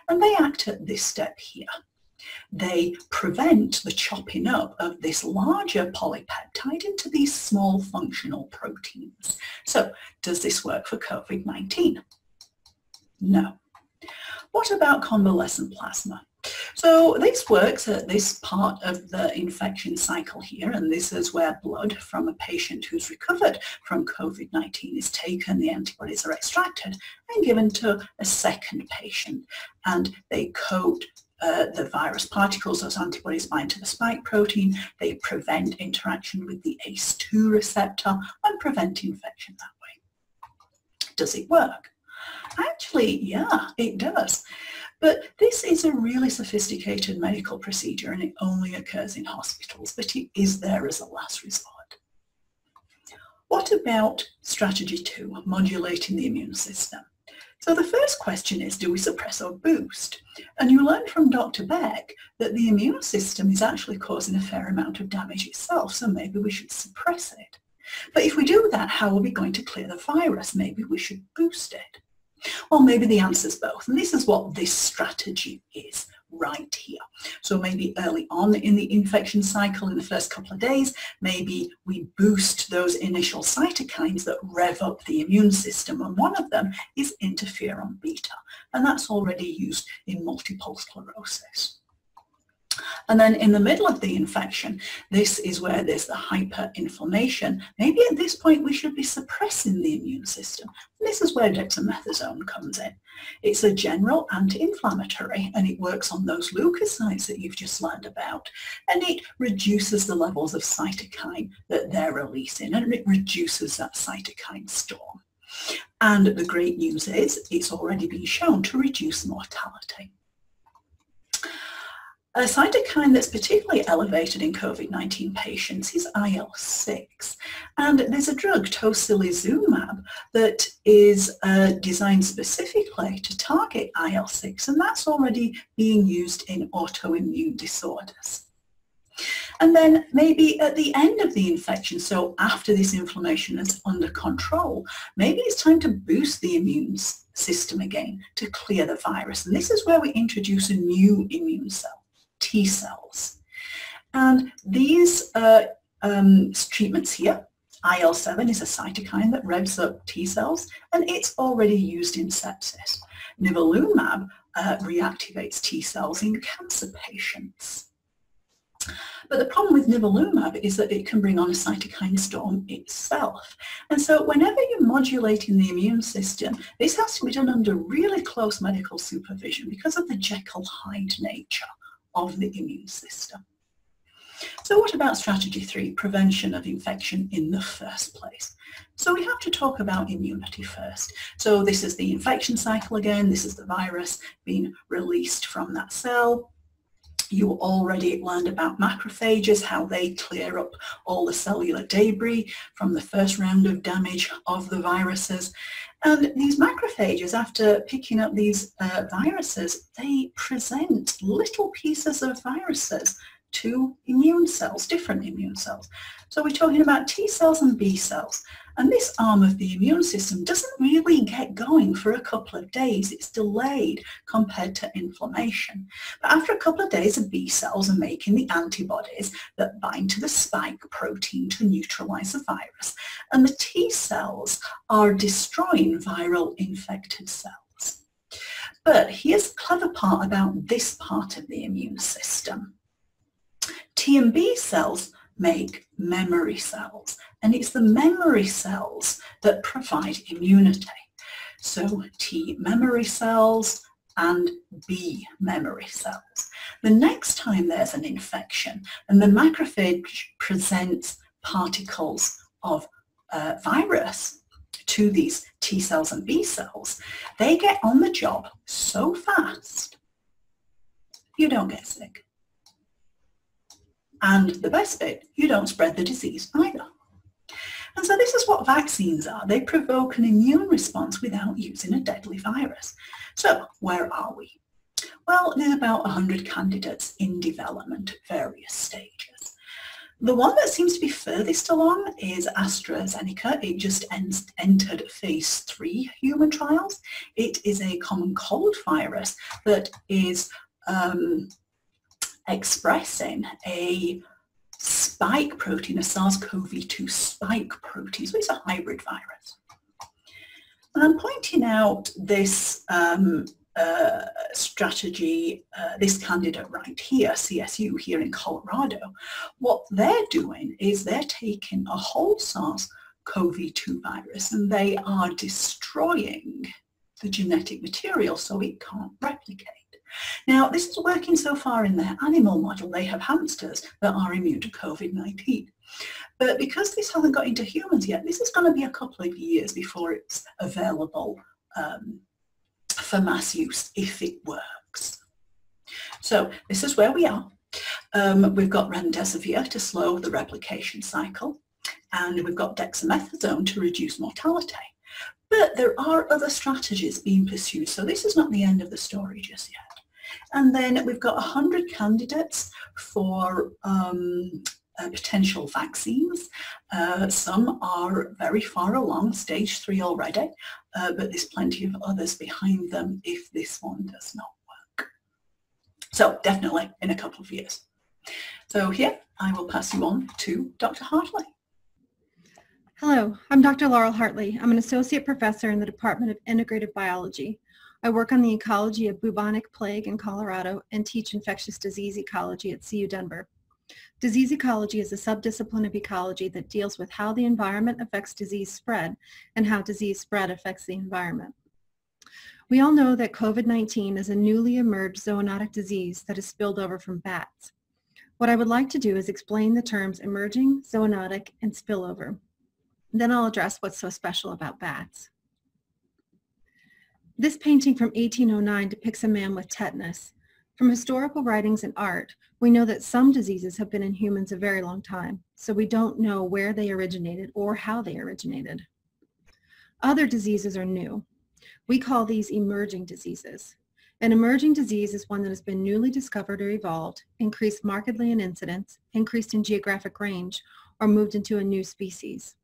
Speaker 2: and they act at this step here. They prevent the chopping up of this larger polypeptide into these small functional proteins. So does this work for COVID-19? No. What about convalescent plasma? So this works at this part of the infection cycle here, and this is where blood from a patient who's recovered from COVID-19 is taken, the antibodies are extracted and given to a second patient, and they coat uh, the virus particles, those antibodies bind to the spike protein, they prevent interaction with the ACE2 receptor and prevent infection that way. Does it work? Actually, yeah, it does. But this is a really sophisticated medical procedure and it only occurs in hospitals, but it is there as a last resort. What about strategy two, modulating the immune system? So the first question is, do we suppress or boost? And you learn from Dr. Beck that the immune system is actually causing a fair amount of damage itself, so maybe we should suppress it. But if we do that, how are we going to clear the virus? Maybe we should boost it. Well, maybe the answer is both. And this is what this strategy is right here. So maybe early on in the infection cycle in the first couple of days, maybe we boost those initial cytokines that rev up the immune system. And one of them is interferon beta. And that's already used in multiple sclerosis. And then in the middle of the infection, this is where there's the hyperinflammation. Maybe at this point we should be suppressing the immune system. And this is where dexamethasone comes in. It's a general anti-inflammatory and it works on those leukocytes that you've just learned about. And it reduces the levels of cytokine that they're releasing and it reduces that cytokine storm. And the great news is it's already been shown to reduce mortality. A cytokine that's particularly elevated in COVID-19 patients is IL-6. And there's a drug, tocilizumab, that is uh, designed specifically to target IL-6, and that's already being used in autoimmune disorders. And then maybe at the end of the infection, so after this inflammation is under control, maybe it's time to boost the immune system again to clear the virus. And this is where we introduce a new immune cell. T cells. And these uh, um, treatments here, IL-7 is a cytokine that revs up T cells and it's already used in sepsis. Nivolumab uh, reactivates T cells in cancer patients. But the problem with nivolumab is that it can bring on a cytokine storm itself. And so whenever you're modulating the immune system, this has to be done under really close medical supervision because of the Jekyll-Hyde nature of the immune system. So what about strategy three, prevention of infection in the first place? So we have to talk about immunity first. So this is the infection cycle again. This is the virus being released from that cell. You already learned about macrophages, how they clear up all the cellular debris from the first round of damage of the viruses. And these macrophages, after picking up these uh, viruses, they present little pieces of viruses to immune cells, different immune cells. So we're talking about T cells and B cells. And this arm of the immune system doesn't really get going for a couple of days. It's delayed compared to inflammation. But after a couple of days, the B cells are making the antibodies that bind to the spike protein to neutralize the virus. And the T cells are destroying viral infected cells. But here's the clever part about this part of the immune system. T and B cells make memory cells. And it's the memory cells that provide immunity. So T memory cells and B memory cells. The next time there's an infection and the macrophage presents particles of uh, virus to these T cells and B cells, they get on the job so fast, you don't get sick. And the best bit, you don't spread the disease either. And so this is what vaccines are. They provoke an immune response without using a deadly virus. So where are we? Well, there's about 100 candidates in development at various stages. The one that seems to be furthest along is AstraZeneca. It just entered phase three human trials. It is a common cold virus that is um, expressing a spike protein, a SARS-CoV-2 spike protein. So it's a hybrid virus. And I'm pointing out this um, uh, strategy, uh, this candidate right here, CSU here in Colorado, what they're doing is they're taking a whole SARS-CoV-2 virus and they are destroying the genetic material so it can't replicate. Now, this is working so far in their animal model. They have hamsters that are immune to COVID-19. But because this hasn't got into humans yet, this is going to be a couple of years before it's available um, for mass use if it works. So this is where we are. Um, we've got remdesivir to slow the replication cycle, and we've got dexamethasone to reduce mortality. But there are other strategies being pursued, so this is not the end of the story just yet. And then we've got 100 candidates for um, uh, potential vaccines. Uh, some are very far along, stage three already, uh, but there's plenty of others behind them if this one does not work. So definitely in a couple of years. So here, I will pass you on to Dr. Hartley.
Speaker 5: Hello, I'm Dr. Laurel Hartley. I'm an associate professor in the Department of Integrative Biology. I work on the ecology of bubonic plague in Colorado and teach infectious disease ecology at CU Denver. Disease ecology is a subdiscipline of ecology that deals with how the environment affects disease spread and how disease spread affects the environment. We all know that COVID-19 is a newly emerged zoonotic disease that has spilled over from bats. What I would like to do is explain the terms emerging, zoonotic, and spillover. Then I'll address what's so special about bats. This painting from 1809 depicts a man with tetanus. From historical writings and art, we know that some diseases have been in humans a very long time, so we don't know where they originated or how they originated. Other diseases are new. We call these emerging diseases. An emerging disease is one that has been newly discovered or evolved, increased markedly in incidence, increased in geographic range, or moved into a new species.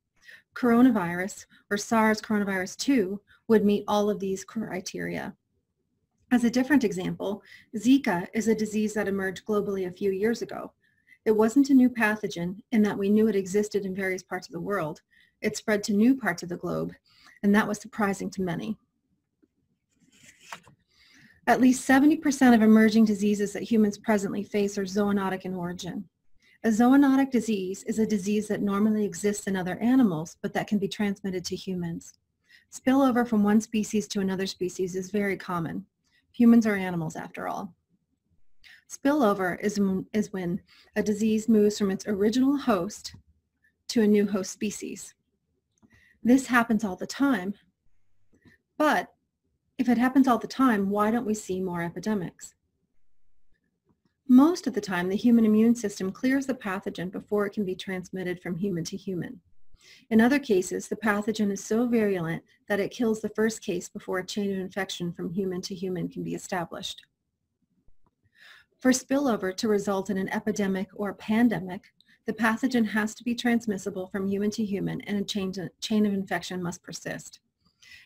Speaker 5: Coronavirus, or SARS coronavirus 2, would meet all of these criteria. As a different example, Zika is a disease that emerged globally a few years ago. It wasn't a new pathogen in that we knew it existed in various parts of the world. It spread to new parts of the globe, and that was surprising to many. At least 70% of emerging diseases that humans presently face are zoonotic in origin. A zoonotic disease is a disease that normally exists in other animals, but that can be transmitted to humans. Spillover from one species to another species is very common. Humans are animals after all. Spillover is, is when a disease moves from its original host to a new host species. This happens all the time, but if it happens all the time, why don't we see more epidemics? Most of the time, the human immune system clears the pathogen before it can be transmitted from human to human. In other cases, the pathogen is so virulent that it kills the first case before a chain of infection from human to human can be established. For spillover to result in an epidemic or pandemic, the pathogen has to be transmissible from human to human and a chain, of infection must persist.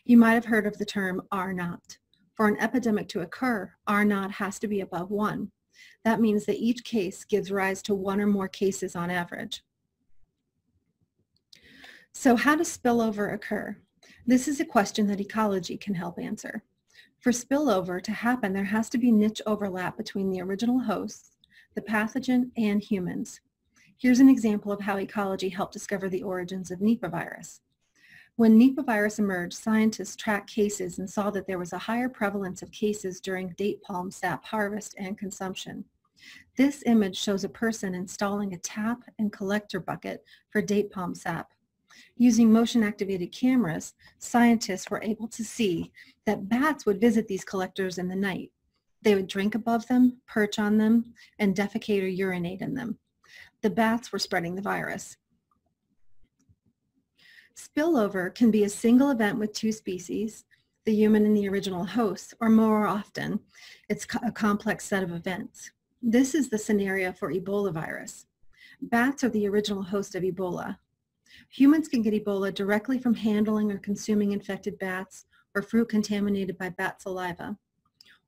Speaker 5: You might have heard of the term R naught. For an epidemic to occur, R naught has to be above one. That means that each case gives rise to one or more cases on average. So how does spillover occur? This is a question that ecology can help answer. For spillover to happen, there has to be niche overlap between the original hosts, the pathogen, and humans. Here's an example of how ecology helped discover the origins of Nipah virus. When Nipah virus emerged, scientists tracked cases and saw that there was a higher prevalence of cases during date palm sap harvest and consumption. This image shows a person installing a tap and collector bucket for date palm sap. Using motion-activated cameras, scientists were able to see that bats would visit these collectors in the night. They would drink above them, perch on them, and defecate or urinate in them. The bats were spreading the virus. Spillover can be a single event with two species, the human and the original host, or more often, it's a complex set of events. This is the scenario for Ebola virus. Bats are the original host of Ebola. Humans can get Ebola directly from handling or consuming infected bats or fruit contaminated by bat saliva.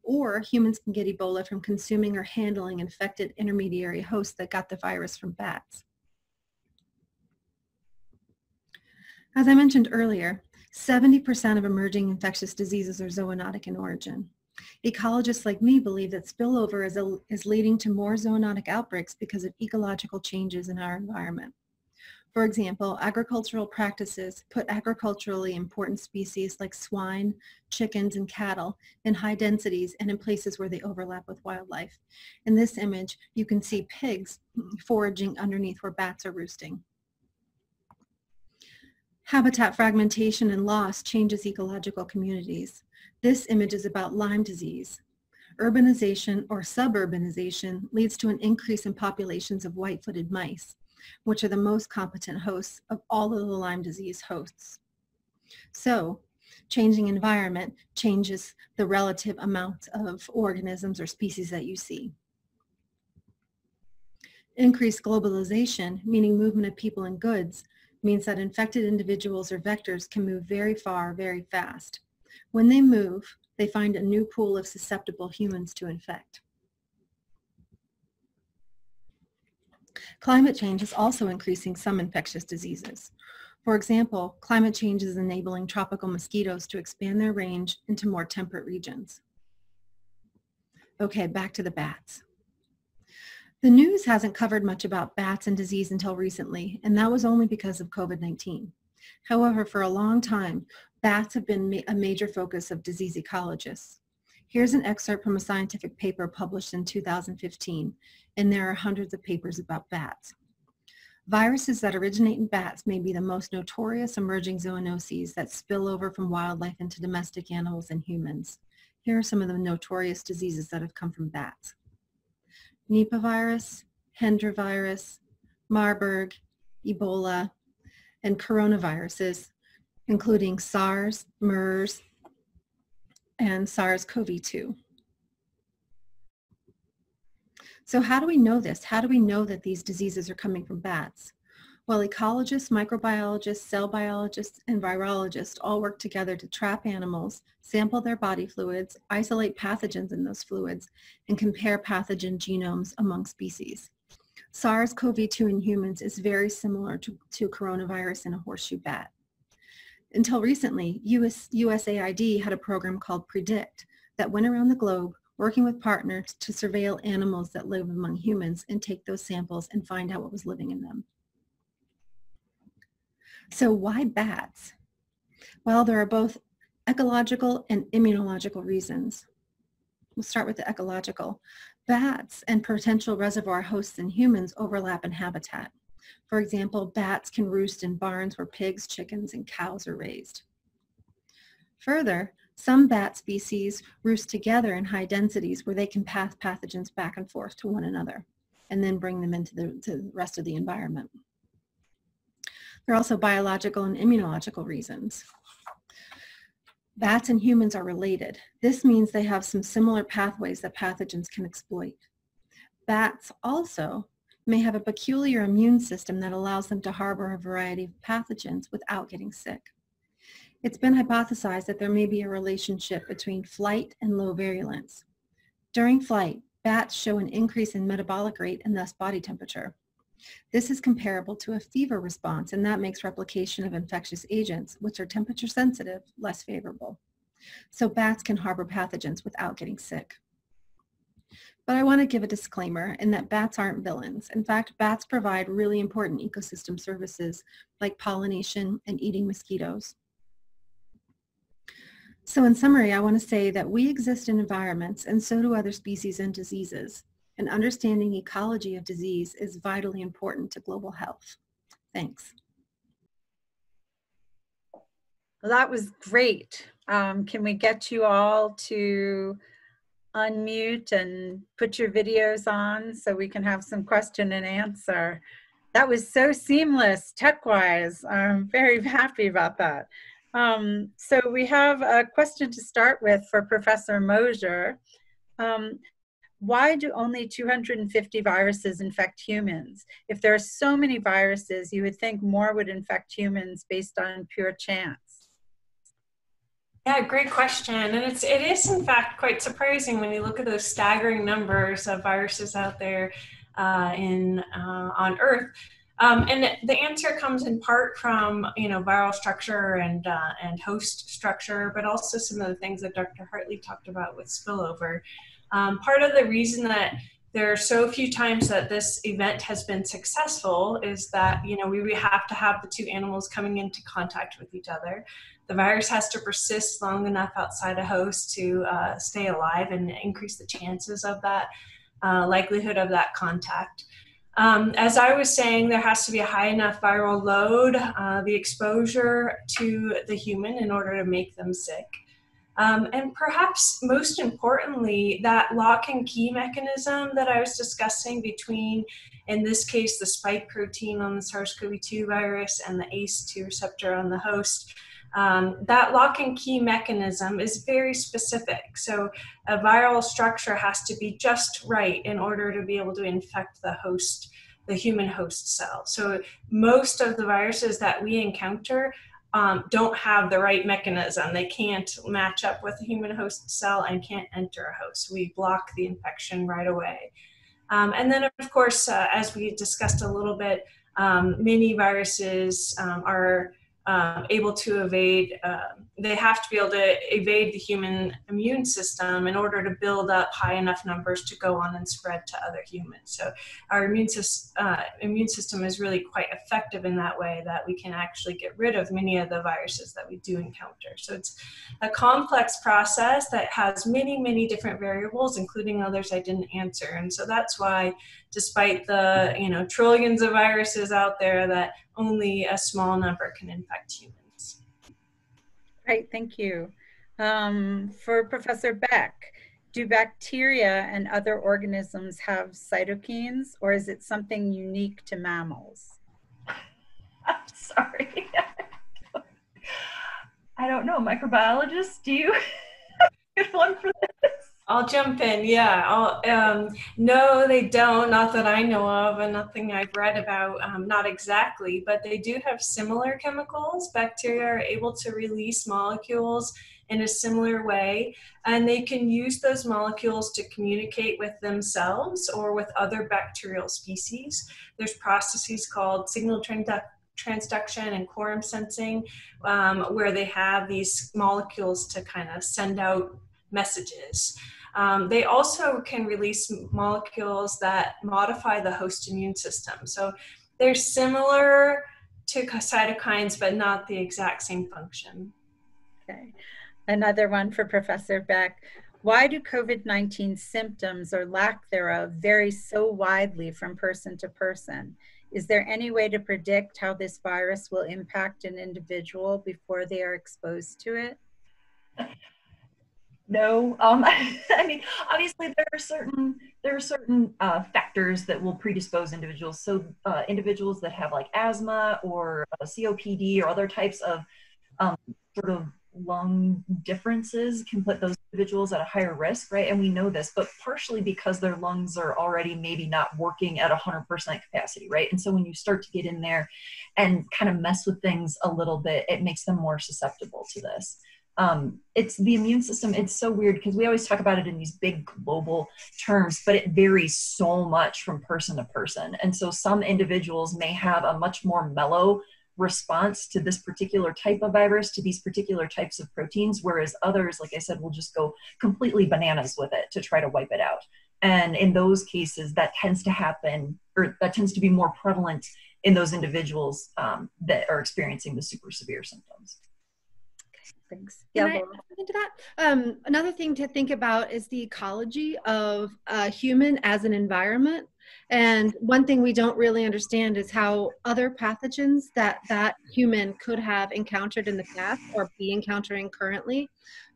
Speaker 5: Or humans can get Ebola from consuming or handling infected intermediary hosts that got the virus from bats. As I mentioned earlier, 70% of emerging infectious diseases are zoonotic in origin. Ecologists like me believe that spillover is, a, is leading to more zoonotic outbreaks because of ecological changes in our environment. For example, agricultural practices put agriculturally important species like swine, chickens, and cattle in high densities and in places where they overlap with wildlife. In this image, you can see pigs foraging underneath where bats are roosting. Habitat fragmentation and loss changes ecological communities. This image is about Lyme disease. Urbanization or suburbanization leads to an increase in populations of white-footed mice which are the most competent hosts of all of the Lyme disease hosts. So changing environment changes the relative amount of organisms or species that you see. Increased globalization, meaning movement of people and goods, means that infected individuals or vectors can move very far, very fast. When they move, they find a new pool of susceptible humans to infect. Climate change is also increasing some infectious diseases. For example, climate change is enabling tropical mosquitoes to expand their range into more temperate regions. Okay, back to the bats. The news hasn't covered much about bats and disease until recently, and that was only because of COVID-19. However, for a long time, bats have been a major focus of disease ecologists. Here's an excerpt from a scientific paper published in 2015, and there are hundreds of papers about bats. Viruses that originate in bats may be the most notorious emerging zoonoses that spill over from wildlife into domestic animals and humans. Here are some of the notorious diseases that have come from bats. Nipah virus, Hendra virus, Marburg, Ebola, and coronaviruses, including SARS, MERS, and SARS-CoV-2. So how do we know this? How do we know that these diseases are coming from bats? Well, ecologists, microbiologists, cell biologists, and virologists all work together to trap animals, sample their body fluids, isolate pathogens in those fluids, and compare pathogen genomes among species. SARS-CoV-2 in humans is very similar to, to coronavirus in a horseshoe bat. Until recently, US, USAID had a program called PREDICT that went around the globe working with partners to surveil animals that live among humans and take those samples and find out what was living in them. So why bats? Well, there are both ecological and immunological reasons. We'll start with the ecological. Bats and potential reservoir hosts in humans overlap in habitat. For example, bats can roost in barns where pigs, chickens, and cows are raised. Further, some bat species roost together in high densities where they can pass pathogens back and forth to one another and then bring them into the, the rest of the environment. There are also biological and immunological reasons. Bats and humans are related. This means they have some similar pathways that pathogens can exploit. Bats also may have a peculiar immune system that allows them to harbor a variety of pathogens without getting sick. It's been hypothesized that there may be a relationship between flight and low virulence. During flight, bats show an increase in metabolic rate and thus body temperature. This is comparable to a fever response and that makes replication of infectious agents, which are temperature sensitive, less favorable. So bats can harbor pathogens without getting sick. But I want to give a disclaimer in that bats aren't villains. In fact, bats provide really important ecosystem services like pollination and eating mosquitoes. So in summary, I want to say that we exist in environments and so do other species and diseases. And understanding ecology of disease is vitally important to global health. Thanks.
Speaker 1: Well, that was great. Um, can we get you all to unmute and put your videos on so we can have some question and answer. That was so seamless tech-wise. I'm very *laughs* happy about that. Um, so we have a question to start with for Professor Mosier. Um, why do only 250 viruses infect humans? If there are so many viruses, you would think more would infect humans based on pure chance.
Speaker 3: Yeah, great question. And it's it is in fact quite surprising when you look at those staggering numbers of viruses out there uh, in uh, on Earth. Um, and the answer comes in part from you know viral structure and uh, and host structure, but also some of the things that Dr. Hartley talked about with spillover. Um, part of the reason that there are so few times that this event has been successful is that you know we, we have to have the two animals coming into contact with each other the virus has to persist long enough outside a host to uh, stay alive and increase the chances of that uh, likelihood of that contact um, as I was saying, there has to be a high enough viral load, uh, the exposure to the human in order to make them sick. Um, and perhaps most importantly, that lock and key mechanism that I was discussing between, in this case, the spike protein on the SARS CoV 2 virus and the ACE2 receptor on the host. Um, that lock and key mechanism is very specific. So, a viral structure has to be just right in order to be able to infect the host, the human host cell. So, most of the viruses that we encounter um, don't have the right mechanism. They can't match up with a human host cell and can't enter a host. We block the infection right away. Um, and then, of course, uh, as we discussed a little bit, um, many viruses um, are um, able to evade, uh, they have to be able to evade the human immune system in order to build up high enough numbers to go on and spread to other humans. So our immune, uh, immune system is really quite effective in that way that we can actually get rid of many of the viruses that we do encounter. So it's a complex process that has many, many different variables, including others I didn't answer. And so that's why despite the you know trillions of viruses out there that only a small number can infect humans.
Speaker 1: Great, thank you. Um, for Professor Beck, do bacteria and other organisms have cytokines or is it something unique to mammals? *laughs*
Speaker 6: I'm sorry. *laughs* I don't know. Microbiologists, do you *laughs* get one for this?
Speaker 3: I'll jump in. Yeah. Um, no, they don't. Not that I know of, and nothing I've read about. Um, not exactly, but they do have similar chemicals. Bacteria are able to release molecules in a similar way, and they can use those molecules to communicate with themselves or with other bacterial species. There's processes called signal transduction and quorum sensing, um, where they have these molecules to kind of send out messages. Um, they also can release molecules that modify the host immune system. So they're similar to cytokines, but not the exact same function.
Speaker 1: Okay. Another one for Professor Beck. Why do COVID 19 symptoms or lack thereof vary so widely from person to person? Is there any way to predict how this virus will impact an individual before they are exposed to it? *laughs*
Speaker 6: no um, *laughs* i mean obviously there are certain there are certain uh, factors that will predispose individuals. So uh, individuals that have like asthma or uh, copd or other types of um, sort of lung differences can put those individuals at a higher risk right? And we know this but partially because their lungs are already maybe not working at 100% capacity right? And so when you start to get in there and kind of mess with things a little bit it makes them more susceptible to this um, it's the immune system it's so weird because we always talk about it in these big global terms but it varies so much from person to person. And so some individuals may have a much more mellow response to this particular type of virus to these particular types of proteins whereas others like i said will just go completely bananas with it to try to wipe it out. And in those cases that tends to happen or that tends to be more prevalent in those individuals um, that are experiencing the super severe symptoms
Speaker 1: Thanks.
Speaker 5: Yeah. into that? Um, another thing to think about is the ecology of a human as an environment. And one thing we don't really understand is how other pathogens that that human could have encountered in the past or be encountering currently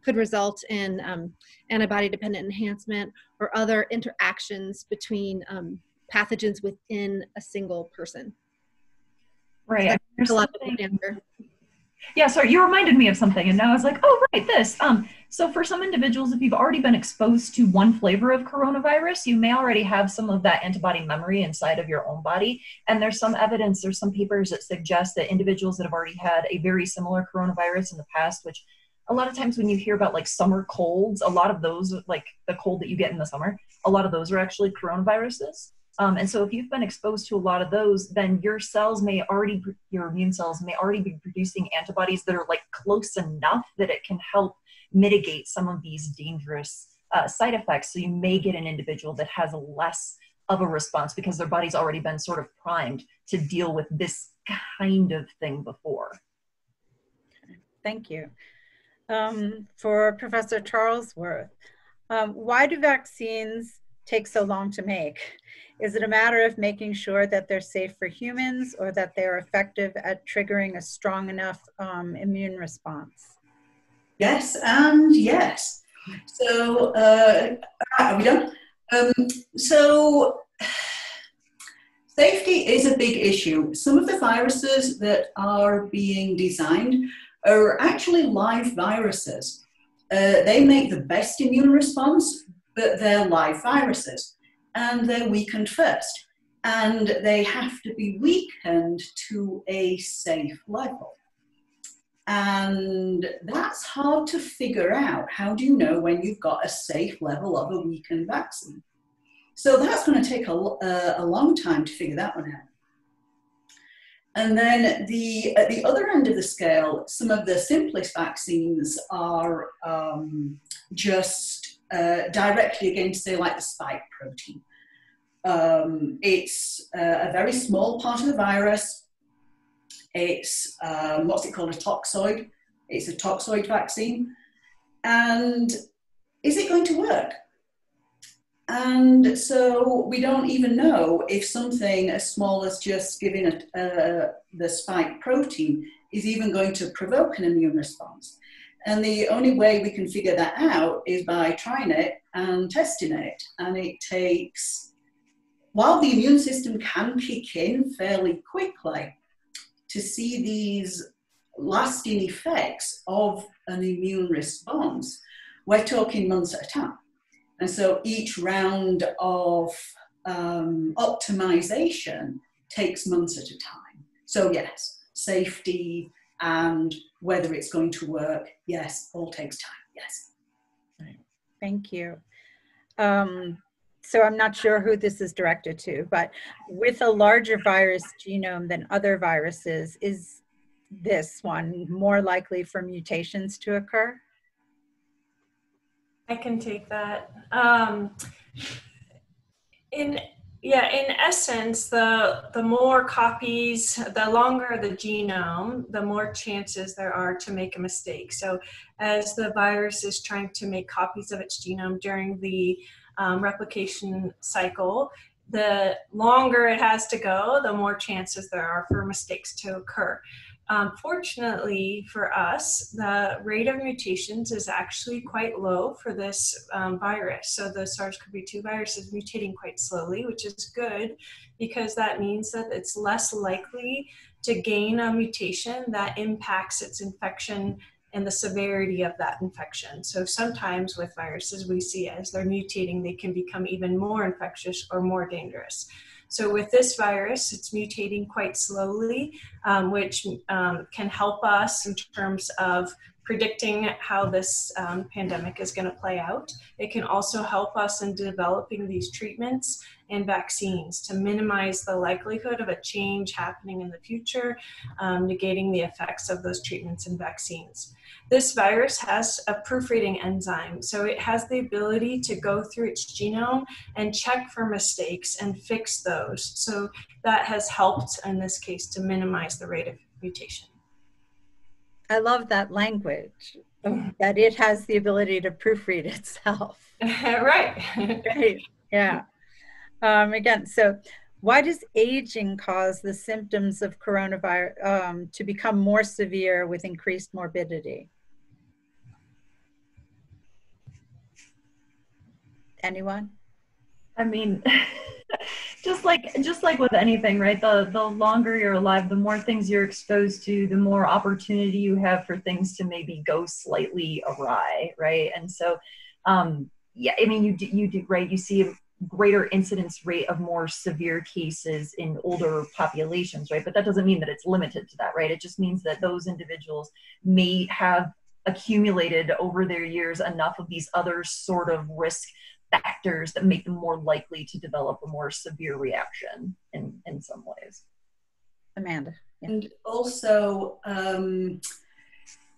Speaker 5: could result in um, antibody dependent enhancement or other interactions between um, pathogens within a single person.
Speaker 6: Right. There's
Speaker 5: Telepathy
Speaker 6: something-
Speaker 5: answer.
Speaker 6: Yeah, sorry, you reminded me of something, and now I was like, oh, right, this. Um, so for some individuals, if you've already been exposed to one flavor of coronavirus, you may already have some of that antibody memory inside of your own body. And there's some evidence, there's some papers that suggest that individuals that have already had a very similar coronavirus in the past, which a lot of times when you hear about like summer colds, a lot of those, like the cold that you get in the summer, a lot of those are actually coronaviruses. Um, and so if you've been exposed to a lot of those, then your cells may already, your immune cells may already be producing antibodies that are like close enough that it can help mitigate some of these dangerous uh, side effects. So you may get an individual that has less of a response because their body's already been sort of primed to deal with this kind of thing before.
Speaker 1: Thank you. Um, for Professor Charlesworth, um, why do vaccines take so long to make? Is it a matter of making sure that they're safe for humans or that they're effective at triggering a strong enough um, immune response?
Speaker 2: Yes, and yes. So, uh, are we done? Um, so, safety is a big issue. Some of the viruses that are being designed are actually live viruses. Uh, they make the best immune response, but they're live viruses and they're weakened first. And they have to be weakened to a safe level. And that's hard to figure out. How do you know when you've got a safe level of a weakened vaccine? So that's going to take a, a, a long time to figure that one out. And then the at the other end of the scale, some of the simplest vaccines are um, just uh, directly against, say, like the spike protein. Um, it's uh, a very small part of the virus. It's um, what's it called, a toxoid. It's a toxoid vaccine. And is it going to work? And so we don't even know if something as small as just giving a, uh, the spike protein is even going to provoke an immune response. And the only way we can figure that out is by trying it and testing it. And it takes, while the immune system can kick in fairly quickly, to see these lasting effects of an immune response, we're talking months at a time. And so each round of um, optimization takes months at a time. So, yes, safety and whether it's going to work, yes, all takes time. Yes.
Speaker 1: Thank you. Um, so I'm not sure who this is directed to, but with a larger virus genome than other viruses, is this one more likely for mutations to occur?
Speaker 3: I can take that. Um, in yeah, in essence, the the more copies, the longer the genome, the more chances there are to make a mistake. So, as the virus is trying to make copies of its genome during the um, replication cycle, the longer it has to go, the more chances there are for mistakes to occur. Um, fortunately for us, the rate of mutations is actually quite low for this um, virus. So the SARS-CoV-2 virus is mutating quite slowly, which is good because that means that it's less likely to gain a mutation that impacts its infection and the severity of that infection. So sometimes with viruses, we see as they're mutating, they can become even more infectious or more dangerous. So with this virus, it's mutating quite slowly, um, which um, can help us in terms of predicting how this um, pandemic is going to play out. It can also help us in developing these treatments and vaccines to minimize the likelihood of a change happening in the future, um, negating the effects of those treatments and vaccines. This virus has a proofreading enzyme, so it has the ability to go through its genome and check for mistakes and fix those. So that has helped in this case to minimize the rate of mutation.
Speaker 1: I love that language, that it has the ability to proofread itself. *laughs*
Speaker 3: right.
Speaker 1: Great. Yeah. Um, again, so why does aging cause the symptoms of coronavirus um, to become more severe with increased morbidity? Anyone?
Speaker 6: I mean, *laughs* just like just like with anything, right? The the longer you're alive, the more things you're exposed to, the more opportunity you have for things to maybe go slightly awry, right? And so, um, yeah, I mean, you do, you do right. You see a greater incidence rate of more severe cases in older populations, right? But that doesn't mean that it's limited to that, right? It just means that those individuals may have accumulated over their years enough of these other sort of risk factors that make them more likely to develop a more severe reaction in, in some ways.
Speaker 1: Amanda.
Speaker 2: Yeah. And also, um,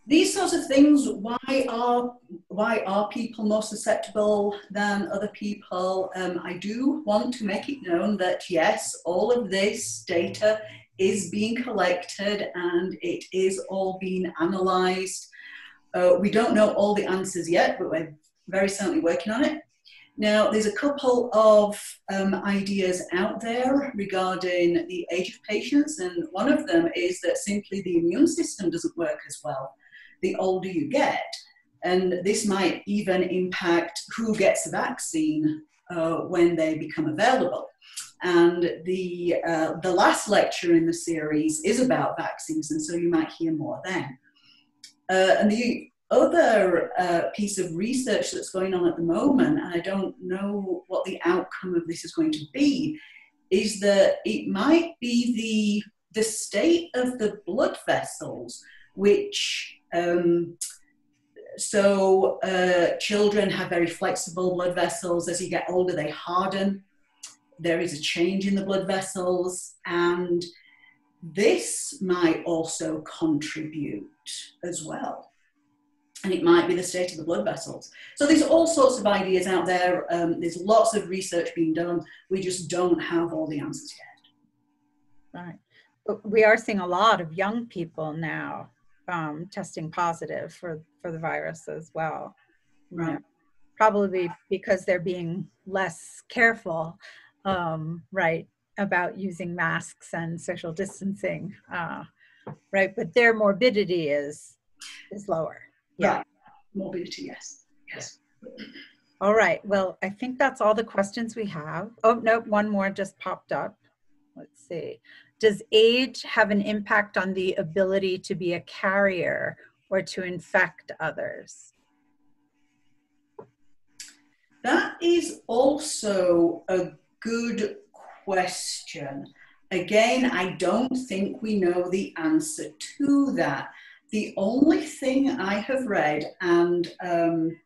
Speaker 2: these sorts of things, why are, why are people more susceptible than other people? Um, I do want to make it known that yes, all of this data is being collected and it is all being analysed. Uh, we don't know all the answers yet, but we're very certainly working on it. Now, there's a couple of um, ideas out there regarding the age of patients, and one of them is that simply the immune system doesn't work as well the older you get. And this might even impact who gets a vaccine uh, when they become available. And the, uh, the last lecture in the series is about vaccines, and so you might hear more then. Uh, and the other uh, piece of research that's going on at the moment, and I don't know what the outcome of this is going to be, is that it might be the, the state of the blood vessels, which um, so uh, children have very flexible blood vessels. As you get older, they harden. There is a change in the blood vessels, and this might also contribute as well and it might be the state of the blood vessels. So there's all sorts of ideas out there. Um, there's lots of research being done. We just don't have all the answers
Speaker 1: yet. Right. But we are seeing a lot of young people now um, testing positive for, for the virus as well. Right. probably because they're being less careful, um, right, about using masks and social distancing, uh, right? But their morbidity is is lower.
Speaker 2: Yeah. mobility, yes. Yes.
Speaker 1: All right. Well, I think that's all the questions we have. Oh, no, one more just popped up. Let's see. Does age have an impact on the ability to be a carrier or to infect others?
Speaker 2: That is also a good question. Again, I don't think we know the answer to that. The only thing I have read, and um,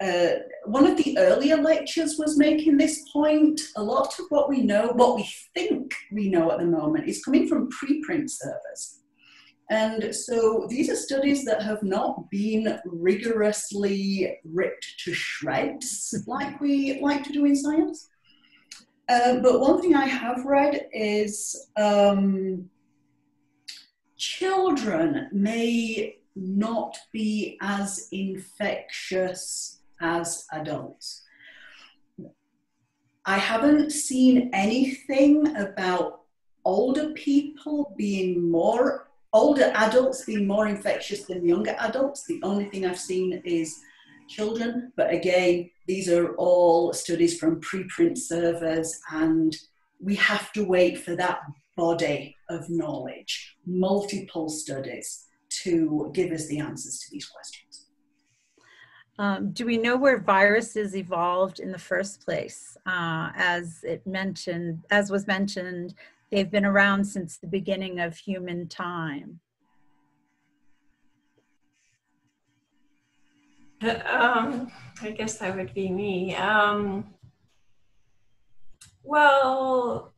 Speaker 2: uh, one of the earlier lectures was making this point. A lot of what we know, what we think we know at the moment, is coming from preprint servers. And so these are studies that have not been rigorously ripped to shreds like we like to do in science. Uh, but one thing I have read is um, children may not be as infectious as adults. I haven't seen anything about older people being more, older adults being more infectious than younger adults. The only thing I've seen is children, but again, these are all studies from preprint servers, and we have to wait for that body of knowledge, multiple studies to give us the answers to these questions.
Speaker 1: Um, do we know where viruses evolved in the first place? Uh, as it mentioned, as was mentioned, they've been around since the beginning of human time.
Speaker 3: Um, I guess that would be me. Um, well,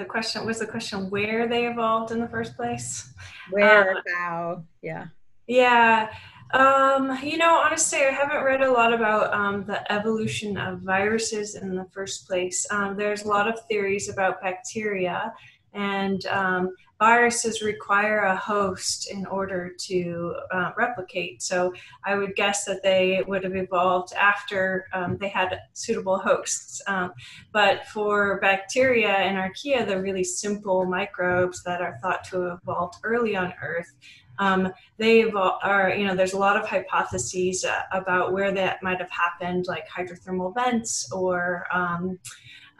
Speaker 3: the question was the question where they evolved in the first place.
Speaker 1: Where, uh, how, yeah.
Speaker 3: Yeah. Um, you know, honestly, I haven't read a lot about um, the evolution of viruses in the first place. Um, there's a lot of theories about bacteria and um, viruses require a host in order to uh, replicate. So I would guess that they would have evolved after um, they had suitable hosts. Um, but for bacteria and archaea, the really simple microbes that are thought to have evolved early on Earth, um, they are, you know, there's a lot of hypotheses uh, about where that might have happened, like hydrothermal vents or um,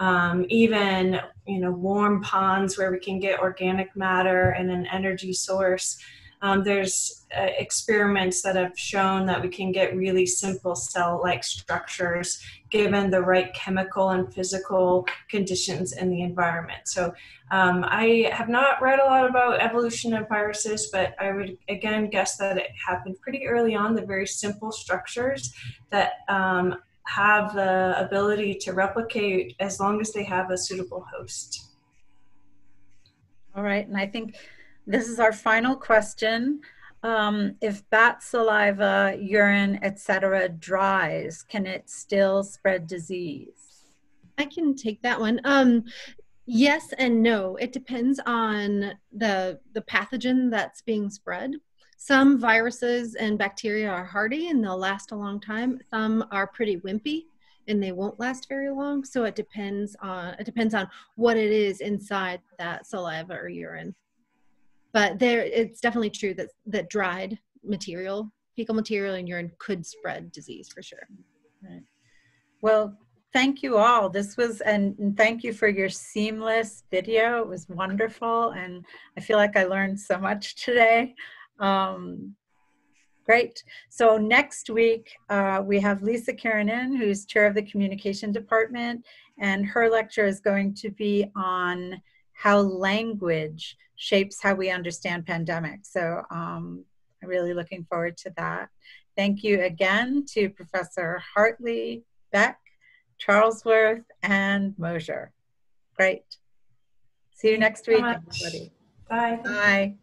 Speaker 3: um, even you know warm ponds where we can get organic matter and an energy source. Um, there's uh, experiments that have shown that we can get really simple cell-like structures given the right chemical and physical conditions in the environment. So um, I have not read a lot about evolution of viruses, but I would again guess that it happened pretty early on, the very simple structures that um, have the ability to replicate as long as they have a suitable host.
Speaker 1: All right, and I think this is our final question. Um, if bat saliva, urine, etc., dries, can it still spread disease?
Speaker 5: I can take that one. Um, yes and no. It depends on the the pathogen that's being spread. Some viruses and bacteria are hardy and they'll last a long time. Some are pretty wimpy and they won't last very long. So it depends on it depends on what it is inside that saliva or urine. But there, it's definitely true that that dried material, fecal material, and urine could spread disease for sure.
Speaker 1: Right. Well, thank you all. This was, and thank you for your seamless video. It was wonderful, and I feel like I learned so much today. Um, great. So next week, uh, we have Lisa Keränen, who's chair of the communication department, and her lecture is going to be on how language shapes how we understand pandemics. So um, I'm really looking forward to that. Thank you again to Professor Hartley, Beck, Charlesworth, and Mosier. Great. See you next week, everybody.
Speaker 3: Bye.
Speaker 1: Bye.